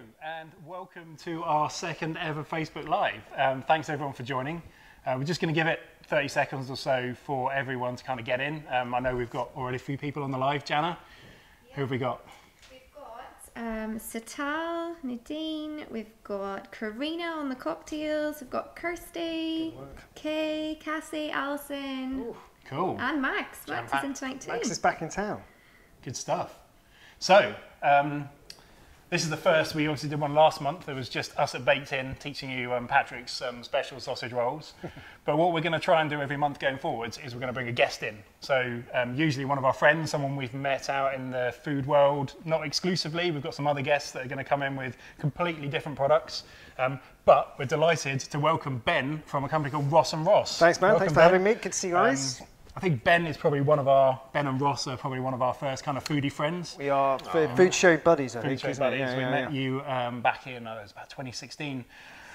Hello, and welcome to our second ever Facebook Live. Um, thanks everyone for joining. Uh, we're just going to give it 30 seconds or so for everyone to kind of get in. Um, I know we've got already a few people on the live. Jana, who have we got? We've got um, Satal, Nadine, we've got Karina on the cocktails, we've got Kirsty, Kay, Cassie, Alison, Cool, and Max. Max is Jam-packed. in tonight too. Max is back in town. good stuff. So, um, this is the first. We obviously did one last month. It was just us at Baked In teaching you um, Patrick's um, special sausage rolls. but what we're going to try and do every month going forwards is we're going to bring a guest in. So um, usually one of our friends, someone we've met out in the food world, not exclusively. We've got some other guests that are going to come in with completely different products. Um, but we're delighted to welcome Ben from a company called Ross and Ross. Thanks, man. Welcome, Thanks for Ben. having me. Good to see you guys. Um, I think Ben is probably one of our Ben and Ross are probably one of our first kind of foodie friends. we are f- food show buddies, I Food think, Show? Buddies. Yeah, we yeah, met yeah. you um, back in uh, it was about 2016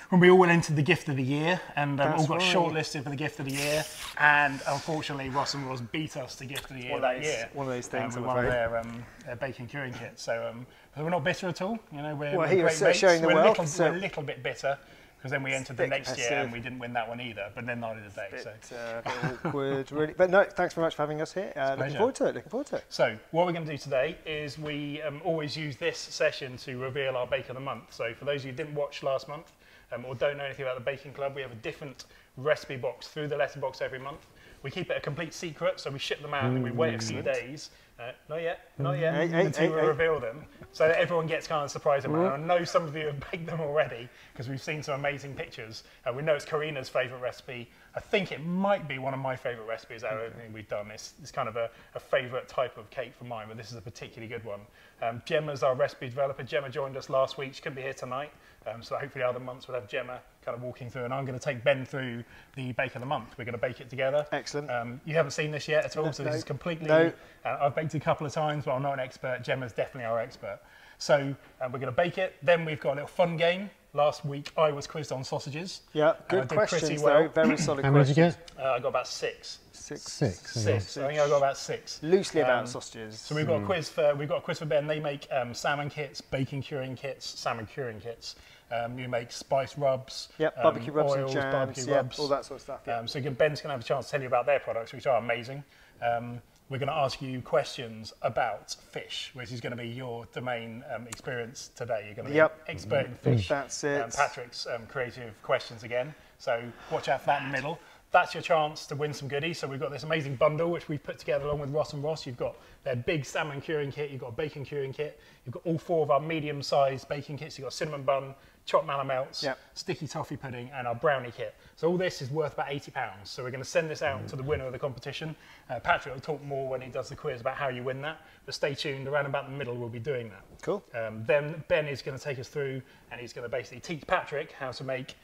when we all went into the gift of the year and um, all got right. shortlisted for the gift of the year. And unfortunately, Ross and Ross beat us to gift of the year One of that those- year. one of those things, Um, I'm with one of their, um, their bacon curing kits. So um, but we're not bitter at all. You know, we're, Well, we're he was, great mates. showing the we're, a little, so- we're a little bit bitter. Because then we entered the next year and we didn't win that one either, but then neither did they. Bit, So. uh, awkward, really. But no, thanks very much for having us here. Uh, looking pleasure. forward to it. Looking forward to it. So, what we're going to do today is we um, always use this session to reveal our Bake of the Month. So, for those of you who didn't watch last month um, or don't know anything about the Baking Club, we have a different recipe box through the letterbox every month. We keep it a complete secret, so we ship them out and we wait a few days. Uh, not yet, not yet, Hey, until hey, we hey. reveal them, so that everyone gets kind of surprised about it. I know some of you have baked them already because we've seen some amazing pictures. Uh, we know it's Karina's favourite recipe. I think it might be one of my favourite recipes out of everything we've done. It's, it's kind of a, a favourite type of cake for mine, but this is a particularly good one. Um, Gemma's our recipe developer. Gemma joined us last week. She couldn't be here tonight, um, so hopefully other months we'll have Gemma kind of walking through, and I'm going to take Ben through the bake of the month. We're going to bake it together. Excellent. Um, you haven't seen this yet at all, so this no. is completely. No. Uh, I've baked it a couple of times, but I'm not an expert. Gemma's definitely our expert. So uh, we're going to bake it. Then we've got a little fun game. Last week I was quizzed on sausages. Yeah, I good did pretty questions, well. though. Very solid How many did you questions. get? Uh, I got about six. Six. Six. Six. I think I got about six. Loosely about Um, sausages. So we've got a quiz for we've got a quiz for Ben. They make um, salmon kits, bacon curing kits, salmon curing kits. Um, you make spice rubs, Yep, um, barbecue rubs oils, and jams, barbecue yeah, rubs, all that sort of stuff. Yeah. Um, so again, Ben's going to have a chance to tell you about their products, which are amazing. Um, we're going to ask you questions about fish, which is going to be your domain um, experience today. You're going to be Yep. an expert in fish. That's it. Um, Patrick's um, creative questions again. So watch out for that in the middle. That's your chance to win some goodies. So we've got this amazing bundle which we've put together along with Ross and Ross. You've got their big salmon curing kit, you've got a bacon curing kit, you've got all four of our medium-sized baking kits. You've got cinnamon bun, chopped mallow melts, Yep. sticky toffee pudding, and our brownie kit. So all this is worth about eighty pounds. So we're going to send this out to the winner of the competition. Uh, Patrick will talk more when he does the quiz about how you win that. But stay tuned. Around about the middle, we'll be doing that. Cool. Um, then Ben is going to take us through, and he's going to basically teach Patrick how to make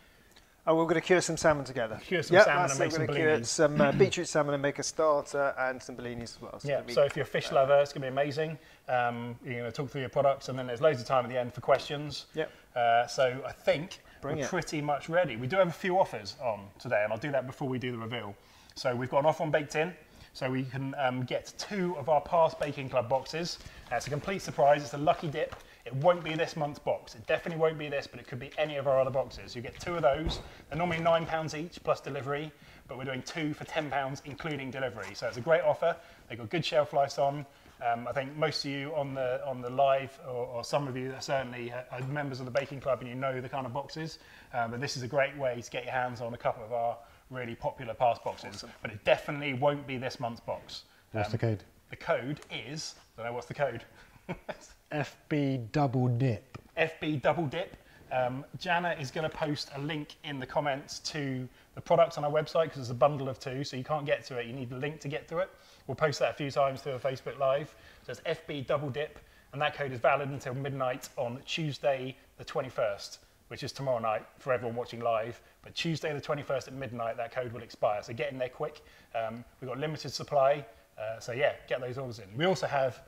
Oh, we're going to cure some salmon together. Cure some Yep, salmon and make We're some going to cure some uh, beetroot salmon and make a starter and some blinis as well. So Yeah, so if you're a fish lover, it's going to be amazing. Um, you're going to talk through your products, and then there's loads of time at the end for questions. Yep. Uh, so I think Bring we're it. pretty much ready. We do have a few offers on today, and I'll do that before we do the reveal. So we've got an offer on Baked In, so we can um, get two of our past Baking Club boxes. Uh, it's a complete surprise. It's a lucky dip. It won't be this month's box. It definitely won't be this, but it could be any of our other boxes. You get two of those. They're normally £9 each plus delivery, but we're doing two for £10 including delivery. So it's a great offer. They've got good shelf life on. Um, I think most of you on the on the live, or, or some of you are certainly uh, are members of the baking club, and you know the kind of boxes. Um, but this is a great way to get your hands on a couple of our really popular past boxes. But it definitely won't be this month's box. What's Um, the code? The code is. I don't know what's the code. FB double dip. FB Double Dip. Um, Jana is going to post a link in the comments to the products on our website because it's a bundle of two, so you can't get to it. You need the link to get to it. We'll post that a few times through a Facebook Live. So it's FB Double Dip, and that code is valid until midnight on Tuesday, the 21st, which is tomorrow night for everyone watching live. But Tuesday, the 21st at midnight, that code will expire. So get in there quick. Um, we've got limited supply, uh, so yeah, get those orders in. We also have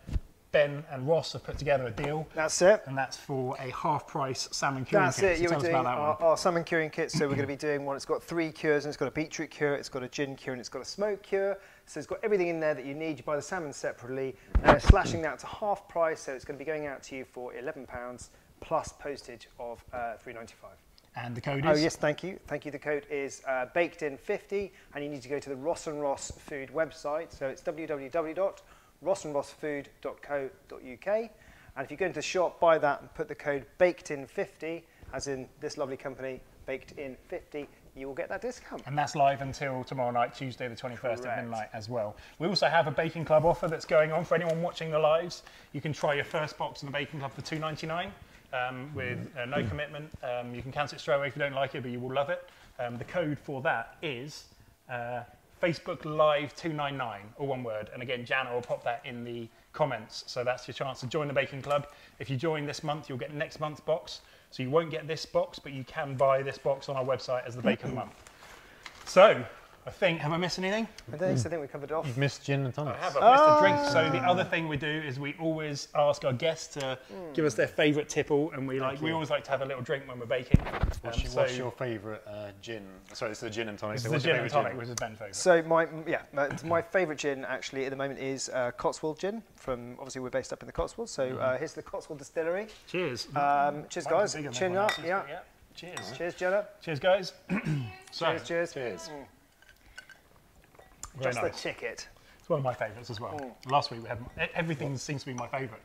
Ben and Ross have put together a deal That's it. and that's for a half price salmon curing That's kit. it. So You were doing about that our, our salmon curing kit. So we're going to be doing one. It's got three cures, and it's got a beetroot cure, it's got a gin cure, and it's got a smoke cure. So it's got everything in there that you need. You buy the salmon separately. Uh, slashing that to half price, so it's going to be going out to you for eleven pounds plus postage of uh, 3.95. And the code is? Oh yes, thank you, thank you. The code is uh, baked in 50, and you need to go to the Ross and Ross Food website. So it's www.rossandrossfood.co.uk. And if you go into the shop, buy that, and put the code baked in 50, as in this lovely company, baked in 50, you will get that discount. And that's live until tomorrow night, Tuesday the 21st Correct. at midnight as well. We also have a Baking Club offer that's going on for anyone watching the lives. You can try your first box in the Baking Club for $2.99 um, with uh, no commitment. Um, you can cancel it straight away if you don't like it, but you will love it. Um, the code for that is uh, Facebook Live 299, all one word. And again, Jana will pop that in the comments. So that's your chance to join the Baking Club. If you join this month, you'll get next month's box. So you won't get this box, but you can buy this box on our website as the Bacon mm-hmm. Month. So, I think, have I missed anything? I think, so I think we covered it off. You've missed gin and tonics. I have. I've missed a drink. So the other thing we do is we always ask our guests to give us their favourite tipple, and we like we always like to have a little drink when we're baking. What's, Um, your, so what's your favourite uh, gin? Sorry, it's the gin and tonic. this so is the what's gin and favourite tonic, which is Ben's favourite. So my yeah, my, my favourite gin actually at the moment is uh, Cotswold gin. From obviously we're based up in the Cotswolds, so uh, here's the Cotswold Distillery. Cheers. Um, cheers, guys. Chin up, else's, yeah. but Cheers. Cheers, Jenna. Cheers, guys. so, Cheers, cheers. Cheers. Very Just nice. the ticket. It's one of my favourites as well. Last week we had everything seems to be my favourite.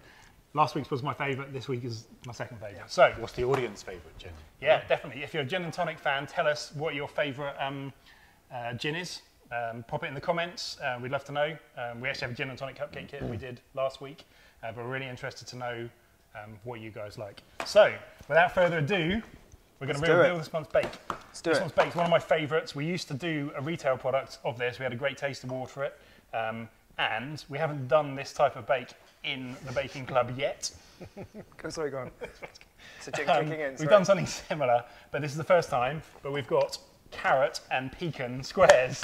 Last week's was my favourite. This week is my second favourite. So, What's the audience favourite gin? Yeah, definitely. If you're a gin and tonic fan, tell us what your favourite um, uh, gin is. Um, pop it in the comments. Uh, we'd love to know. Um, we actually have a gin and tonic cupcake kit we did last week, uh, but we're really interested to know um, what you guys like. So, without further ado, we're going to Let's reveal this month's bake. Let's do this it. month's bake one of my favourites. We used to do a retail product of this. We had a great taste award for it, um, and we haven't done this type of bake in the baking club yet. Go, sorry, go on. So gin Um, kicking in. we've done something similar, but this is the first time. But we've got carrot and pecan squares.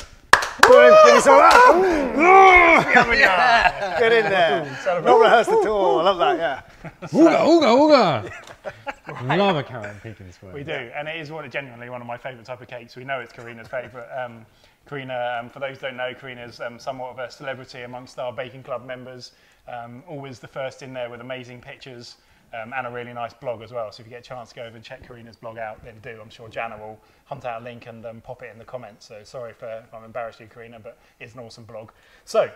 Boom, finish all that. Ooh, Get in there. Celebrate. Not rehearsed at all. I love that. Yeah. Ooga, ooga, ooga! Love a carrot and pecan square. We do, and it is one, genuinely one of my favourite type of cakes. We know it's Karina's favourite. Um, Karina, um, for those who don't know, Karina's um, somewhat of a celebrity amongst our baking club members. Um, always the first in there with amazing pictures um, and a really nice blog as well. So if you get a chance to go over and check Karina's blog out, then do. I'm sure Jana will hunt out a link and um, pop it in the comments. So sorry for if I'm embarrassed you, Karina, but it's an awesome blog. So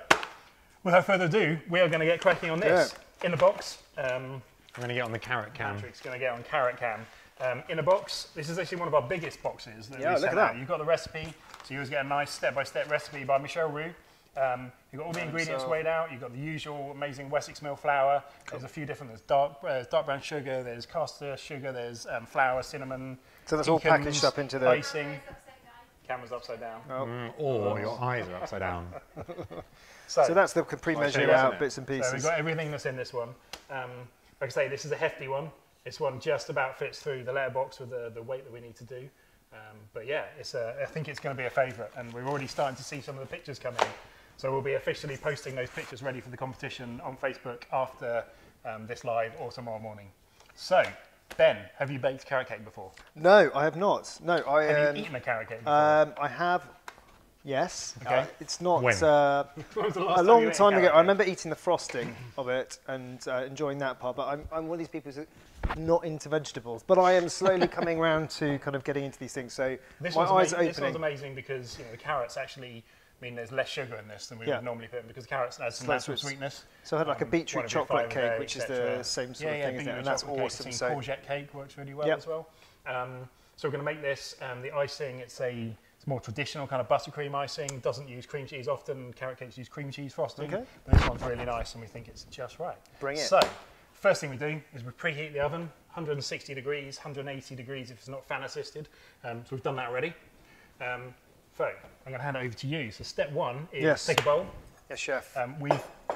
without further ado, we are going to get cracking on this. In the box, um, I'm going to get on the carrot cam. Patrick's going to get on carrot cam. Um, in a box, this is actually one of our biggest boxes that Yeah, we look at that. out. You've got the recipe, so you always get a nice step-by-step recipe by Michel Roux. Um, you've got all the ingredients so- weighed out. You've got the usual amazing Wessex Mill flour. There's a few different. There's dark, uh, dark brown sugar. There's caster sugar. There's um, flour, cinnamon. So that's all packaged up into the- icing. Camera's upside down. Mm, or your eyes are upside down. So that's the pre-measure you, out bits and pieces. So we've got everything that's in this one. Um, like I say, this is a hefty one. This one just about fits through the letterbox with the, the weight that we need to do. Um, but yeah, it's a, I think it's going to be a favourite, and we're already starting to see some of the pictures come in. So we'll be officially posting those pictures ready for the competition on Facebook after um, this live or tomorrow morning. So, Ben, have you baked carrot cake before? No, I have not. No, I. Have Um, you eaten a carrot cake before? um, I have. Yes. Okay. Uh, it's not When? uh, When was the last a long time carrot ago. I remember eating the frosting of it and uh, enjoying that part. But I'm, I'm one of these people who's not into vegetables. But I am slowly coming around to kind of getting into these things. So This my eyes ama- are This one's amazing because you know the carrots actually mean there's less sugar in this than we Yeah. would normally put in because carrots add some natural sweetness. So I had like a um, beetroot of your chocolate cake, day, which is the same sort yeah, of yeah, thing, beetroot And that's cake. awesome. So courgette cake works really well Yep. as well. Um, so we're going to make this. Um, the icing, it's a it's more traditional kind of buttercream icing. Doesn't use cream cheese often. Carrot cakes use cream cheese frosting. Okay. But this one's really nice, and we think it's just right. Bring it. So first thing we do is we preheat the oven, 160 degrees, 180 degrees if it's not fan assisted. Um, so we've done that already. Um, so I'm going to hand it over to you. So step one is Yes. take a bowl. yes, chef. Um, we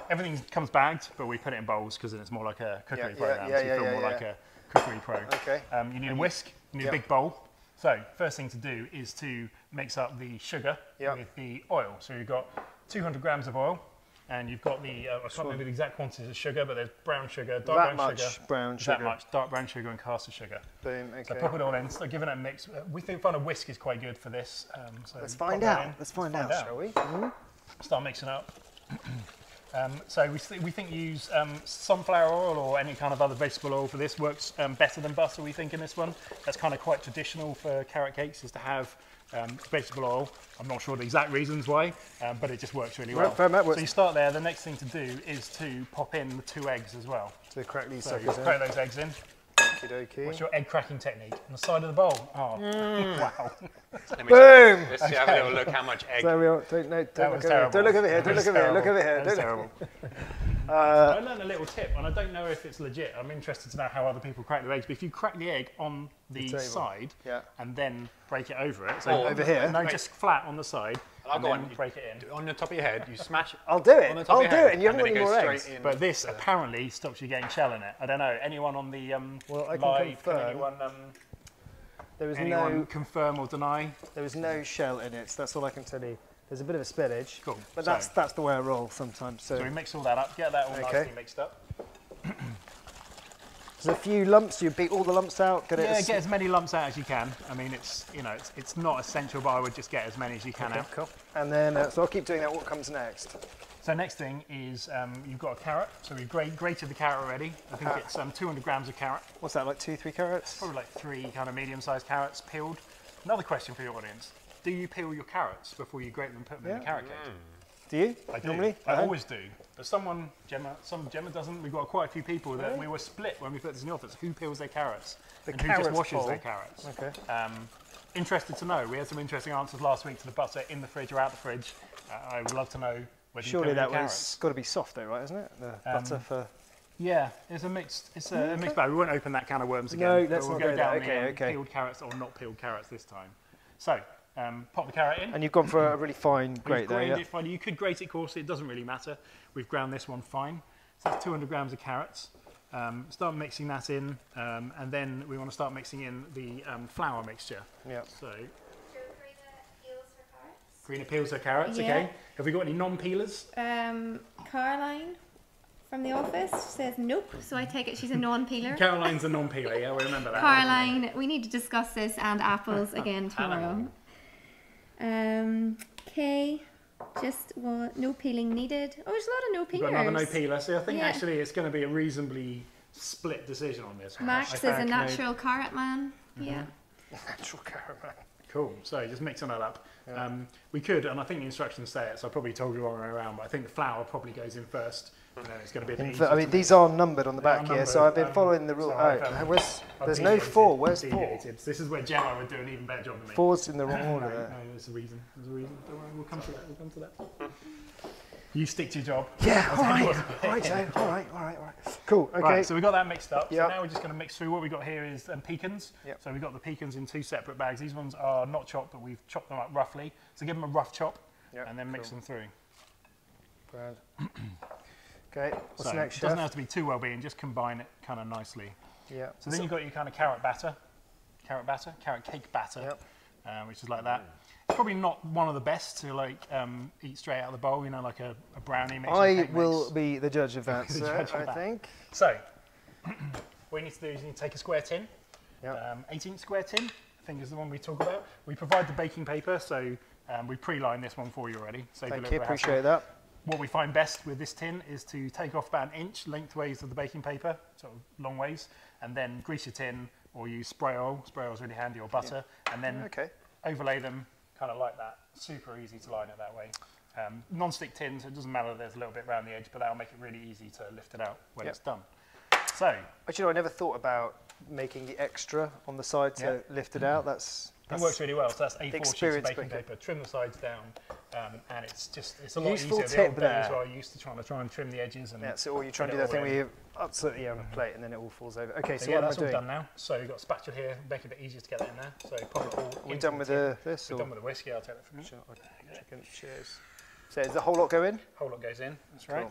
everything comes bagged, but we put it in bowls because then it's more like a cookery yeah, program. yeah, so you yeah, feel yeah, more yeah. like a cookery pro. Okay. Um, you need a whisk. You need Yep. a big bowl. So first thing to do is to mix up the sugar Yep. with the oil. So you've got 200 grams of oil. And you've got the, uh, I can't remember the exact quantities of sugar, but there's brown sugar, dark That brown much sugar, brown that much dark brown sugar and caster sugar. Boom. Okay. So pop it all in, giving it a mix. Uh, We think find a whisk is quite good for this. Um, so Let's find out. Let's find find out, out. shall we? Start mixing up. Um, so we, we think use um, sunflower oil or any kind of other vegetable oil for this works um, better than butter. We think in this one. That's kind of quite traditional for carrot cakes is to have um, vegetable oil. I'm not sure the exact reasons why, um, but it just works really Right, well. fair enough. So you start there. The next thing to do is to pop in the two eggs as well. So crack these So you suckers in. crack those eggs in. Okie dokie. What's your egg cracking technique? On the side of the bowl. Oh, wow. Let me Boom! Let's see, have a little look how much egg. There we are. Don't, no, That don't was look over here. terrible. Don't look over here. That Don't was look over here. Look over here. terrible. That was Don't look- terrible. I learned a little tip, and I don't know if it's legit. I'm interested to know how other people crack their eggs. But if you crack the egg on the, table. side Yeah. and then break it over it, so Oh, over here? no, Wait. just flat on the side, I'll and go then on. break it in. On the top of your head, you smash it. I'll do it. On the top I'll of do your it. head, And you haven't got any more eggs. in. But this apparently stops you getting shell in it. I don't know. Anyone on the um, Well, I can live? confirm. anyone, um, There is anyone no, confirm or deny? there is no shell in it. So that's all I can tell you. There's a bit of a spillage, Cool. but So- that's that's the way I roll sometimes. So So we mix all that up, get that all Okay. nicely mixed up. There's a few lumps. You beat all the lumps out. Get it. Yeah, as- get as many lumps out as you can. I mean, it's you know, it's, it's not essential, but I would just get as many as you can Okay, out. cool. And then, uh, so I'll keep doing that. What comes next? So next thing is um, you've got a carrot. So we've gra- grated the carrot already. I think Ah. it's um, 200 grams of carrot, What's that? Like two, three carrots? probably like three kind of medium-sized carrots peeled. Another question for your audience: Do you peel your carrots before you grate them and put them in the Yeah. carrot cake? Do you? I do. Normally? I At home? always do. But someone, Gemma, some Gemma doesn't. We've got quite a few people that we were split when we put this in the office. Who peels their carrots The and who just washes poll. their carrots? Okay. Um, interested to know. We had some interesting answers last week to the butter in the fridge or out the fridge. Uh, I would love to know whether Surely that was got to be soft though, right? Isn't it? The butter for. Yeah, it's a mixed. It's a, a mixed bag. We won't open that can of worms again. No, let's we'll not go go down Okay, um, okay. peeled carrots or not peeled carrots this time. So, um, pop the carrot in. And you've gone for a really fine grate there. Yeah. You could grate it coarsely, it doesn't really matter. We've ground this one fine. So that's 200 grams of carrots. Um, start mixing that in, um, and then we want to start mixing in the um, flour mixture. Yeah. So, Green peels her carrots, Yeah. okay. Have we got any non-peelers? Um, Caroline from the office says nope, so I take it she's a non-peeler. Caroline's a non-peeler, yeah, we remember that. Caroline, we need to discuss this and apples again tomorrow. Um, Kay, just what? No peeling needed. Oh, there's a lot of no We've peelers. got another no peeler, so I think Yeah. actually it's going to be a reasonably split decision on this. Max I is a think. natural carrot man. Mm-hmm. Yeah. Natural caramel. Cool. So just mixing that up. Um, we could, and I think the instructions say it, so I probably told you the wrong way around, but I think the flour probably goes in first, and then it's going to be a bit easier I mean, these are numbered on the back here, so I've been numbered, following um, the rule. so Oh, um, where's, there's no four. Where's four? This is where Gemma would do an even better job than me. Four's in the wrong order no, there. there's a reason. There's a reason. Don't worry, we'll come to that. We'll come to that. You stick to your job. Yeah, all right. All right, Joe. All right, all right, all right. Cool, okay. Right, so we've got that mixed up. Yeah. So now we're just going to mix through. What we've got here is um, pecans. Yep. So we've got the pecans in two separate bags. These ones are not chopped, but we've chopped them up roughly. So give them a rough chop Yep, and then mix cool. them through. Brad. Okay, what's so next, it doesn't chef? have to be too well being, just combine it kind of nicely. Yeah. So then you've got your kind of carrot batter, carrot batter, carrot cake batter, Yep. uh, which is like that. It's probably not one of the best to like um, eat straight out of the bowl, you know, like a, a brownie mix. I will mix. be the judge of that, sir, judge I that. think. So, what you need to do is you need to take a square tin, Yep. um, 18 square tin, I think is the one we talk about. We provide the baking paper, so um, we pre-line this one for you already. Save you a Thank you, hassle. appreciate that. What we find best with this tin is to take off about an inch lengthways of the baking paper, sort of long ways, and then grease your tin or use spray oil. Spray oil is really handy, or butter, and then Okay. overlay them kind of like that. Super easy to line it that way. Um, non-stick tin, so it doesn't matter. If there's a little bit around the edge, but that'll make it really easy to lift it out when Yep. it's done. So Actually, no, I never thought about making the extra on the side to Yeah. lift it out. That's, it works really well. So that's A4 sheets of baking paper. Trim the sides down, um, and it's just it's a lot Useful easier. The tip days there. where I used to try to try and trim the edges and Yeah, so or you try and Put do that thing all where you absolutely on a plate and then it all falls over. Okay, so, So, yeah, what that's am I all doing? done now. So we've got a spatula here, make it a bit easier to get that in there. So pop it all. Are we into done with tin. the, this? We're or? done with the whiskey. I'll take that from you. Sure, okay, chicken, cheers. So does the whole lot go in? Whole lot goes in. That's right.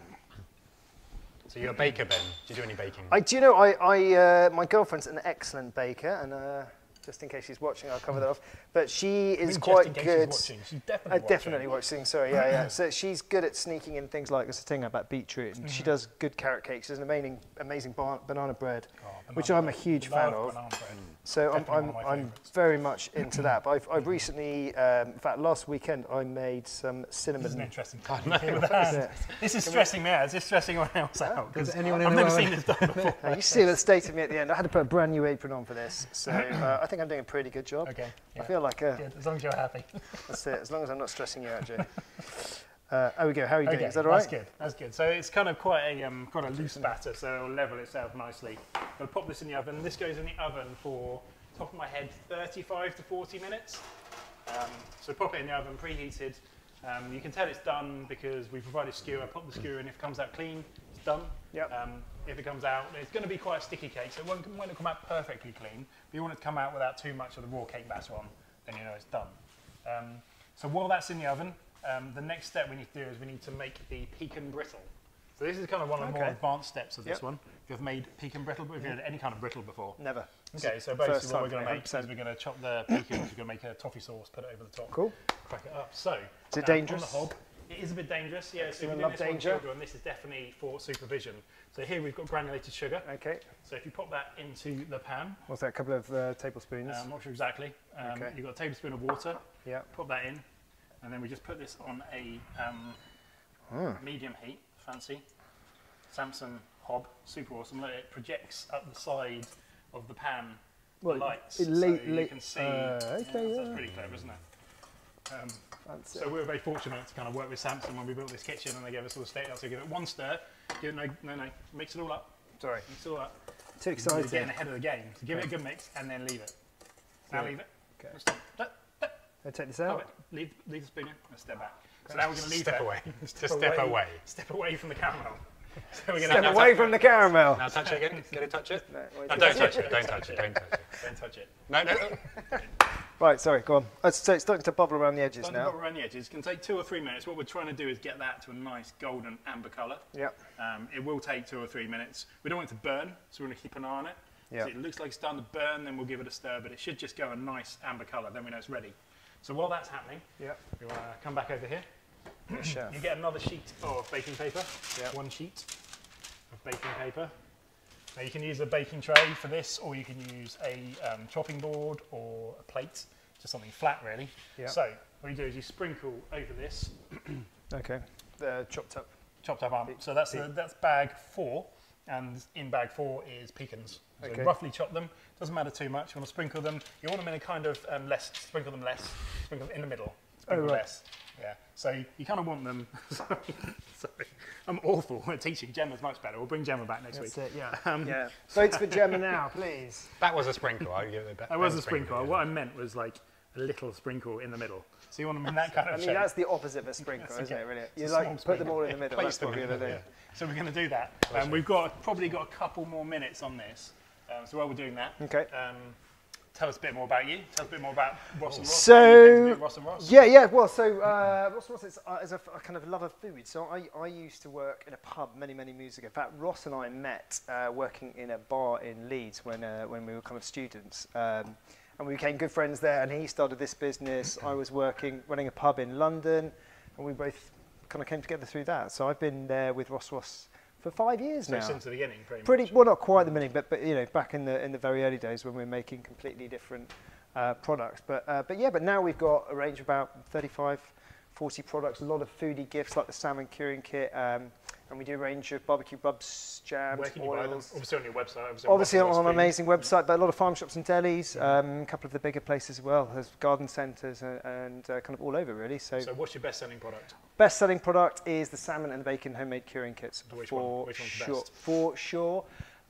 So you're a baker, Ben. Do you do any baking? I do you know I, I uh, my girlfriend's an excellent baker and uh, just in case she's watching I'll cover that off. But she is quite good. She's watching. She's definitely I watching. definitely watching. Sorry, yeah, yeah. So she's good at sneaking in things like this thing about beetroot, and Mm-hmm. she does good carrot cakes. She's an amazing, amazing banana bread, Oh, banana which I'm a huge fan of. So I'm, I'm, one of my I'm very much into that. But I've, I've recently, um, in fact, last weekend I made some This is an cinnamon. interesting time with the hand. Yeah. This is stressing me out. Is this stressing anyone else out? Because anyone I've never seen this done before. You see the state of me at the end. I had to put a brand new apron on for this, so uh, I think I'm doing a pretty good job. Okay. I feel like a, Good. As long as you're happy. that's it. As long as I'm not stressing you out, Jay. Uh, there we go. How are you doing? Is that all right? That's good. That's good. So it's kind of quite a um, quite a loose batter, so it'll level itself nicely. I'll pop this in the oven. This goes in the oven for top of my head 35 to 40 minutes. Um, so pop it in the oven, preheated. Um, you can tell it's done because we provide a skewer. Pop the skewer in. If it comes out clean, it's done. Yep. Um, if it comes out, it's going to be quite a sticky cake, so it won't, won't come out perfectly clean. But you want it to come out without too much of the raw cake batter on, then you know it's done. Um, so while that's in the oven, um, the next step we need to do is we need to make the pecan brittle. So this is kind of one of the more advanced steps of this Yep. one. If you've made pecan brittle, but if you've had any kind of brittle before. Never. Okay, so basically what we're going to make is 100%. we're going to chop the pecans, we're going to make a toffee sauce, put it over the top, Cool. crack it up. So, Is it um, dangerous? On the hob, it is a bit dangerous, yeah. So if you're doing this danger. children, this is definitely for supervision. So here we've got granulated sugar. Okay. So if you pop that into the pan, What's that? A couple of uh, tablespoons. uh, I'm not sure exactly. Um, Okay. You've got a tablespoon of water. yeah. Pop that in, and then we just put this on a um, medium heat, fancy. Samsung hob, super awesome. Look, it projects up the side of the pan Well, the lights, it so la- you can see. uh, okay, so yeah. That's pretty clever, isn't it? Um, That's so we were very fortunate to kind of work with Samsung when we built this kitchen, and they gave us all the state. So give it one stir, give it no, no, no, mix it all up, Sorry. mix it all up. Too You're getting ahead of the game. So give it a good mix, and then leave it. Now leave it. Okay. Stop. Stop. I take this out. it. Leave, leave the spoon in and step back. So now we're going to leave Step that. away. Just step away. Step away from the caramel. So we're going Step to away from the caramel. Now touch it again. Get it, touch it. No, No, don't touch it. Don't touch it. Don't touch it. Don't touch it. No, no. no. Right, sorry, go on. Oh, so it's starting to bubble around the edges Starting now. bubble around the edges. It can take two or three minutes. What we're trying to do is get that to a nice golden amber colour. Yep. Um, it will take two or three minutes. We don't want it to burn, so we're going to keep an eye on it. Yeah. So it looks like it's starting to burn, then we'll give it a stir, but it should just go a nice amber colour, then we know it's ready. So while that's happening, Yep. we want to come back over here. Chef. You get another sheet of baking paper. Yep. One sheet of baking paper. Now you can use a baking tray for this, or you can use a um, chopping board or a plate, just something flat really. Yep. So what you do is you sprinkle over this Okay. Uh, chopped up. chopped up almond. So that's the, that's bag four, and in bag four is pecans. So Okay. roughly chop them. Doesn't matter too much. You want to sprinkle them. You want them in a kind of um, less. Sprinkle them less. Sprinkle them in the middle. Sprinkle right. less. Yeah. So you kind of want them. sorry, sorry. I'm awful at teaching. Gemma's much better. We'll bring Gemma back next That's week. it, yeah. Um, yeah. Votes for Gemma now, please. That was a sprinkle. I give it a That was a sprinkle. What I meant was like a little sprinkle in the middle. So you want them in that kind of I mean, shape. that's the opposite of a sprinkler, That's isn't okay. it, really? You like small put them all in the middle. Place That's what them we're in going to do. the So we're going to do that. Um, we've got probably got a couple more minutes on this. Um, so while we're doing that, Okay. um, tell us a bit more about you. Tell us a bit more about Ross and Ross. So- How you came to be Ross and Ross. Yeah, yeah. Well, so uh, Ross Ross is, uh, is a, f- a kind of love of food. So I, I used to work in a pub many, many moons ago. In fact, Ross and I met uh, working in a bar in Leeds when, uh, when we were kind of students. Um, and we became good friends there. And he started this business. I was working, running a pub in London. And we both kind of came together through that. So I've been there with Ross Ross for five years So now. since the beginning, pretty, Pretty much. well, not quite the beginning, but but you know, back in the in the very early days when we were making completely different uh, products. But uh, but yeah, but now we've got a range of about 35, 40 products. A lot of foodie gifts like the salmon curing kit, um, and we do a range of barbecue rubs, jams, Where can you buy them? oils. Obviously on your website. Obviously, Obviously Ross on an amazing website, but a lot of farm shops and delis, um, a couple of the bigger places as well. There's garden centres and, and uh, kind of all over really. So, So what's your best-selling product? best selling product is the salmon and the bacon homemade curing kits. Which for one- which one's sure, best? For sure.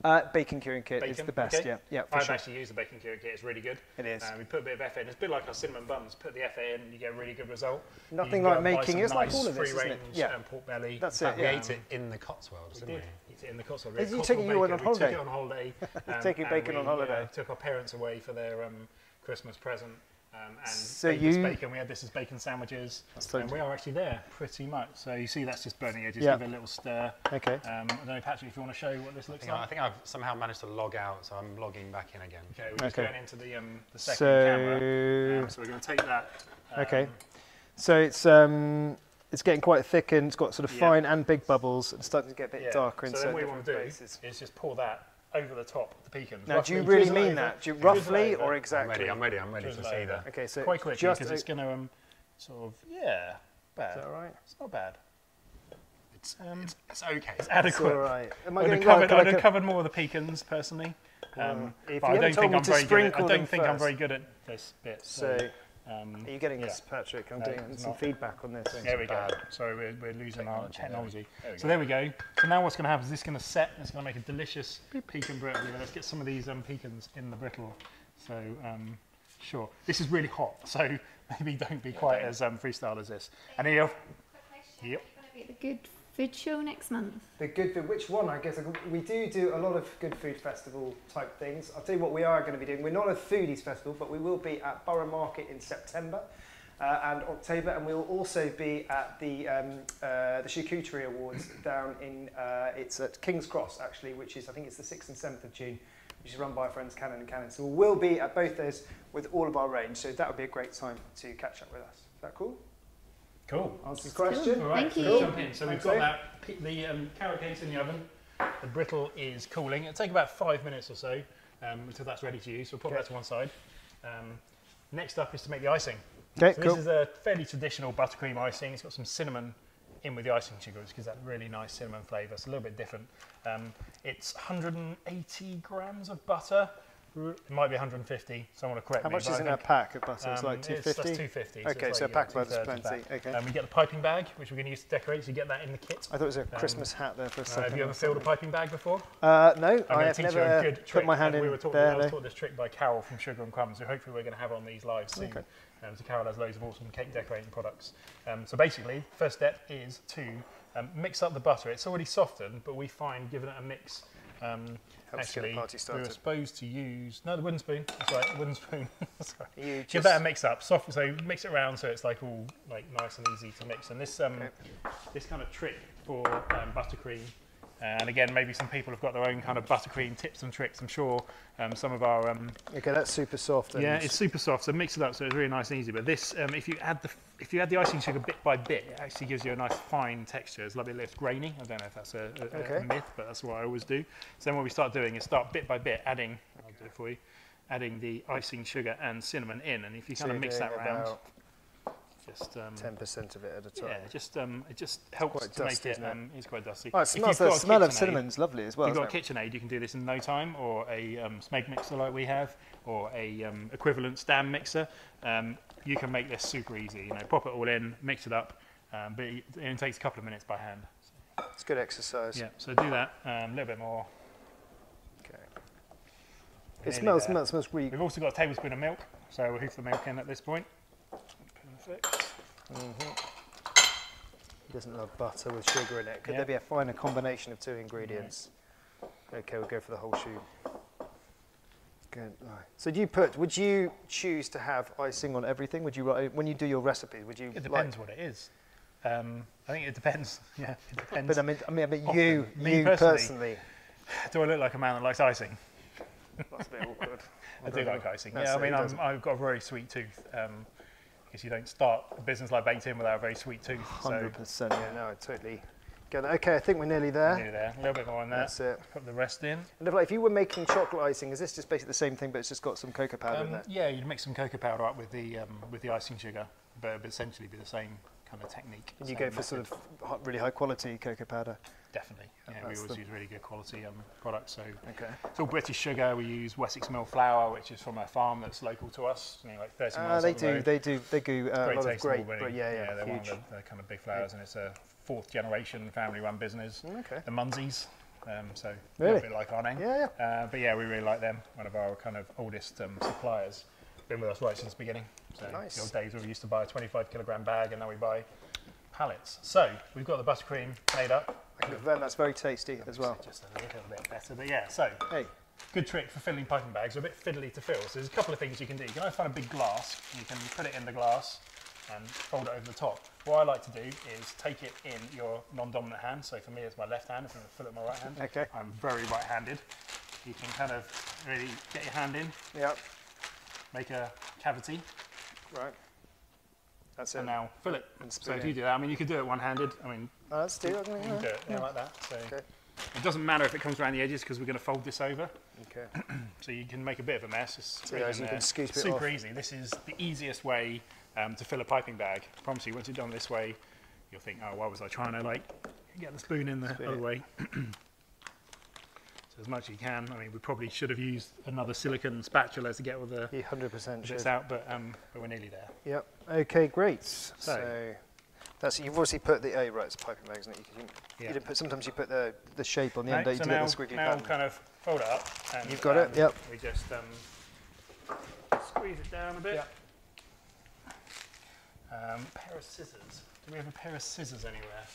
Uh, bacon curing kit is the best, okay. yeah. Yeah, for I've sure. actually used the bacon curing kit. It's really good. It is. Uh, we put a bit of FA in. It's a bit like our cinnamon buns. Put the FA in, you get a really good result. Nothing like can go and buy making. It's like all of this, isn't it? Yeah. um, pork belly. That's it, we yeah. ate it in the Cotswolds, didn't did. we? Eat it in the Cotswold. Did you take it- you went bacon. on We took holiday? it on holiday. um, Taking and bacon on holiday. took our parents away for their um, Christmas present. Um, and So baked you- bacon. We had this as bacon sandwiches, so- and we are actually there pretty much. So you see, that's just burning edges. Yeah. Give it a little stir. Okay. Um, I don't know, Patrick, if you want to show what this I looks think, I like. think I've somehow managed to log out, so I'm logging back in again. Okay, we're just Okay. going into the um, the second So- camera. Um, so we're going to take that. um, Okay. So it's um, it's getting quite thick and It's got sort of Yeah. fine and big bubbles. It's starting to get a bit Yeah. darker in so then certain what you want to do places. is just pour that over the top the pecans. Now, do you really mean over- that? Do you, roughly over. or I'm exactly? ready. I'm ready. I'm ready to Drizzle see that. Okay, so Quite quickly just because it's going to um, sort of yeah, bad. Is that all right? It's not bad. It's, Um, it's, it's okay. it's It's adequate. all right. Am I I'd have, covered, I'd have covered more of the pecans personally. Um, if but you I don't think I'm very good. At, I don't them think I'm very good at this bit. So, um, are you getting yeah. this, Patrick? I'm No, doing some not. feedback on this. There we go. bad. Sorry, we're, we're losing our technology. There So there we go. So now what's going to happen is this is going to set. It's going to make a delicious pecan brittle. Let's get some of these um, pecans in the brittle. So um, sure, this is really hot. So maybe don't be quite as um, freestyle as this. And here, Yep. You're going to be the Good Food Show next month. The good food, which one? I guess we do do a lot of good food festival type things. I'll tell you what we are going to be doing. We're not a foodies festival, but we will be at Borough Market in September uh, and October, and we will also be at the um, uh, the Charcuterie Awards down in uh, it's at King's Cross actually, which is I think it's the sixth and seventh of June, which is run by our friends Cannon and Cannon. So we'll be at both those with all of our range. So that would be a great time to catch up with us. Is that cool? Cool. Answers the question. All right, Thank so you. let's jump in. So we've Thanks, got Dave. that the um, carrot cake's in the oven. The brittle is cooling. It'll take about five minutes or so um, until that's ready to use. So we'll put Okay. that to one side. Um, next up is to make the icing. Okay, So cool. this is a fairly traditional buttercream icing. It's got some cinnamon in with the icing sugar, which gives that really nice cinnamon flavour. It's a little bit different. Um, it's 180 grams of butter. It might be 150. Someone will correct How me. much is in a pack of butter? It's um, like it's- 250? That's 250. Okay, it's so a pack of butter's plenty. Okay. Um, we get the piping bag, which we're going to use to decorate. So you get that in the kit. I thought it was a Christmas hat there for a Uh, second. have you ever filled a piping bag before? Uh, no, I'm I have teach you a never good put trick. my hand and in we were taught, there. I was taught this trick by Carol from Sugar and Crumbs, who hopefully we're going to have on these live soon. Okay. Um, so Carol has loads of awesome cake decorating products. Um, so basically, first step is to um, mix up the butter. It's already softened, but we find giving it a mix. Um, Helps get the actually, party we were started. supposed to use no the wooden spoon. That's right, wooden spoon. Sorry. You Give just, that a mix up, soft. So mix it around so it's like all like nice and easy to mix. And this um, Okay. this kind of trick for um, buttercream. And again, maybe some people have got their own kind of buttercream tips and tricks. I'm sure um, some of our um, okay, that's super soft. yeah, it's super soft. So mix it up so it's really nice and easy. But this, um, if you add the if you add the icing sugar bit by bit, it actually gives you a nice fine texture. It's a little bit less grainy. I don't know if that's a, a, a myth, but that's what I always do. So then what we start doing is start bit by bit adding. I'll do it for you. Adding the icing sugar and cinnamon in, and if you so kind of mix that around, just um, 10% of it at a time. yeah, just um, it just helps quite to dusty, make it. it? Um, it's quite dusty. Oh, it smells, the smell of KitchenAid- cinnamon's lovely as well. if you've got a? KitchenAid, you can do this in no time, or a um, smeg mixer like we have, or a um, equivalent stand mixer. Um, you can make this super easy. You know, pop it all in, mix it up, um, but it, it only takes a couple of minutes by hand. It's good exercise. Yeah, so do that um, a little bit more. Okay. It smells, smells, smells really. We've also got a tablespoon of milk, so we'll hoof the milk in at this point. Perfect. He doesn't love butter with sugar in it. Could Yeah. there be a finer combination of two ingredients? Okay, we'll go for the whole shoe. Good. Right. So do you put? Would you choose to have icing on everything? Would you write when you do your recipe? Would you? It like- depends what it is. Um, I think it depends. Yeah, it depends. But I mean, I mean, I mean Often. you, Me you personally. personally. do I look like a man that likes icing? That's a bit awkward. I do like icing. That's yeah, I mean, I'm, I've got a very sweet tooth. Um, because you don't start a business like Baked In without a very sweet tooth. So Hundred percent. Yeah, no, I totally get that. Okay, I think we're nearly there. nearly there. A little bit more on that. That's it. Put the rest in. And if, like, if you were making chocolate icing, is this just basically the same thing, but it's just got some cocoa powder in Um, there? yeah, you'd mix some cocoa powder up with the um, with the icing sugar, but it would essentially be the same kind of technique. And you same go for sort of really high quality cocoa powder. Definitely. Yeah, we always the- use really good quality um, products. So Okay. it's all British sugar. We use Wessex Mill flour, which is from a farm that's local to us, you know, like 30 Uh, miles they the do, they do, they do uh, a great lot of great, but yeah, yeah, they're one of the, the kind of big flours, and it's a fourth generation family run business. Okay. The Munseys. Um, so Really? a bit like our name. Yeah, Uh, but yeah, we really like them. One of our kind of oldest um, suppliers. Been with us right since the beginning. So Nice. the old days where we used to buy a 25 kilogram bag, and now we buy So we've got the buttercream made up. I can confirm that's very tasty as well. Just a little bit better, but yeah. So Hey, good trick for filling piping bags. They're a bit fiddly to fill. So there's a couple of things you can do. You can either find a big glass. You can put it in the glass and fold it over the top. What I like to do is take it in your non-dominant hand. So for me, it's my left hand. If I'm going to fill it with my right hand, Okay. I'm very right-handed. You can kind of really get your hand in, yeah, make a cavity, right. That's it. and now fill it. So if you do that, I mean, you could do it one-handed. I mean, Oh, let's do it. you can do it yeah, like that. So Okay. It doesn't matter if it comes around the edges because we're going to fold this over. Okay. So you can make a bit of a mess. It's So, yeah, so you can scoop it Super off. easy. This is the easiest way um, to fill a piping bag. I promise you, once you've done this way, you'll think, oh, why was I trying to like get the spoon in the other it. way? so as much as you can. I mean, we probably should have used another silicon spatula to get all the You 100% bits out, but, um, but we're nearly there. Yep. Okay, great. So, that's you've obviously put the oh right, it's piping it? You, can, Yeah. you didn't put sometimes you put the the shape on the end, Okay, don't you, so now, squiggly now pattern. kind of fold it up. And, You've got it, um, yep. We just um, squeeze it down a bit. Yep. Um, pair of scissors. Do we have a pair of scissors anywhere?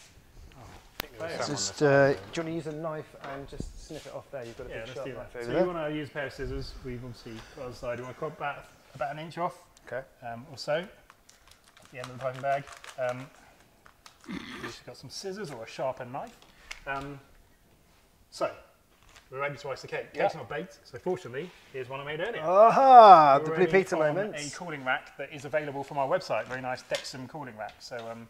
Oh, I think There we was do. Just, uh, do you want to use a knife and just snip it off there? You've got a Yeah, big let's sharp knife over So there. you want to use a pair of scissors. We've obviously got on the side. You want to cut about, about an inch off Okay. um, or so at the end of the piping bag. Um, you've got some scissors or a sharpened knife. Um, so, we're ready to ice the cake. Yeah. Cake's not baked, so fortunately, here's one I made earlier. Aha! The We're blue already Peter moment. A cooling rack that is available from our website. Very nice Dexam cooling rack. So, um,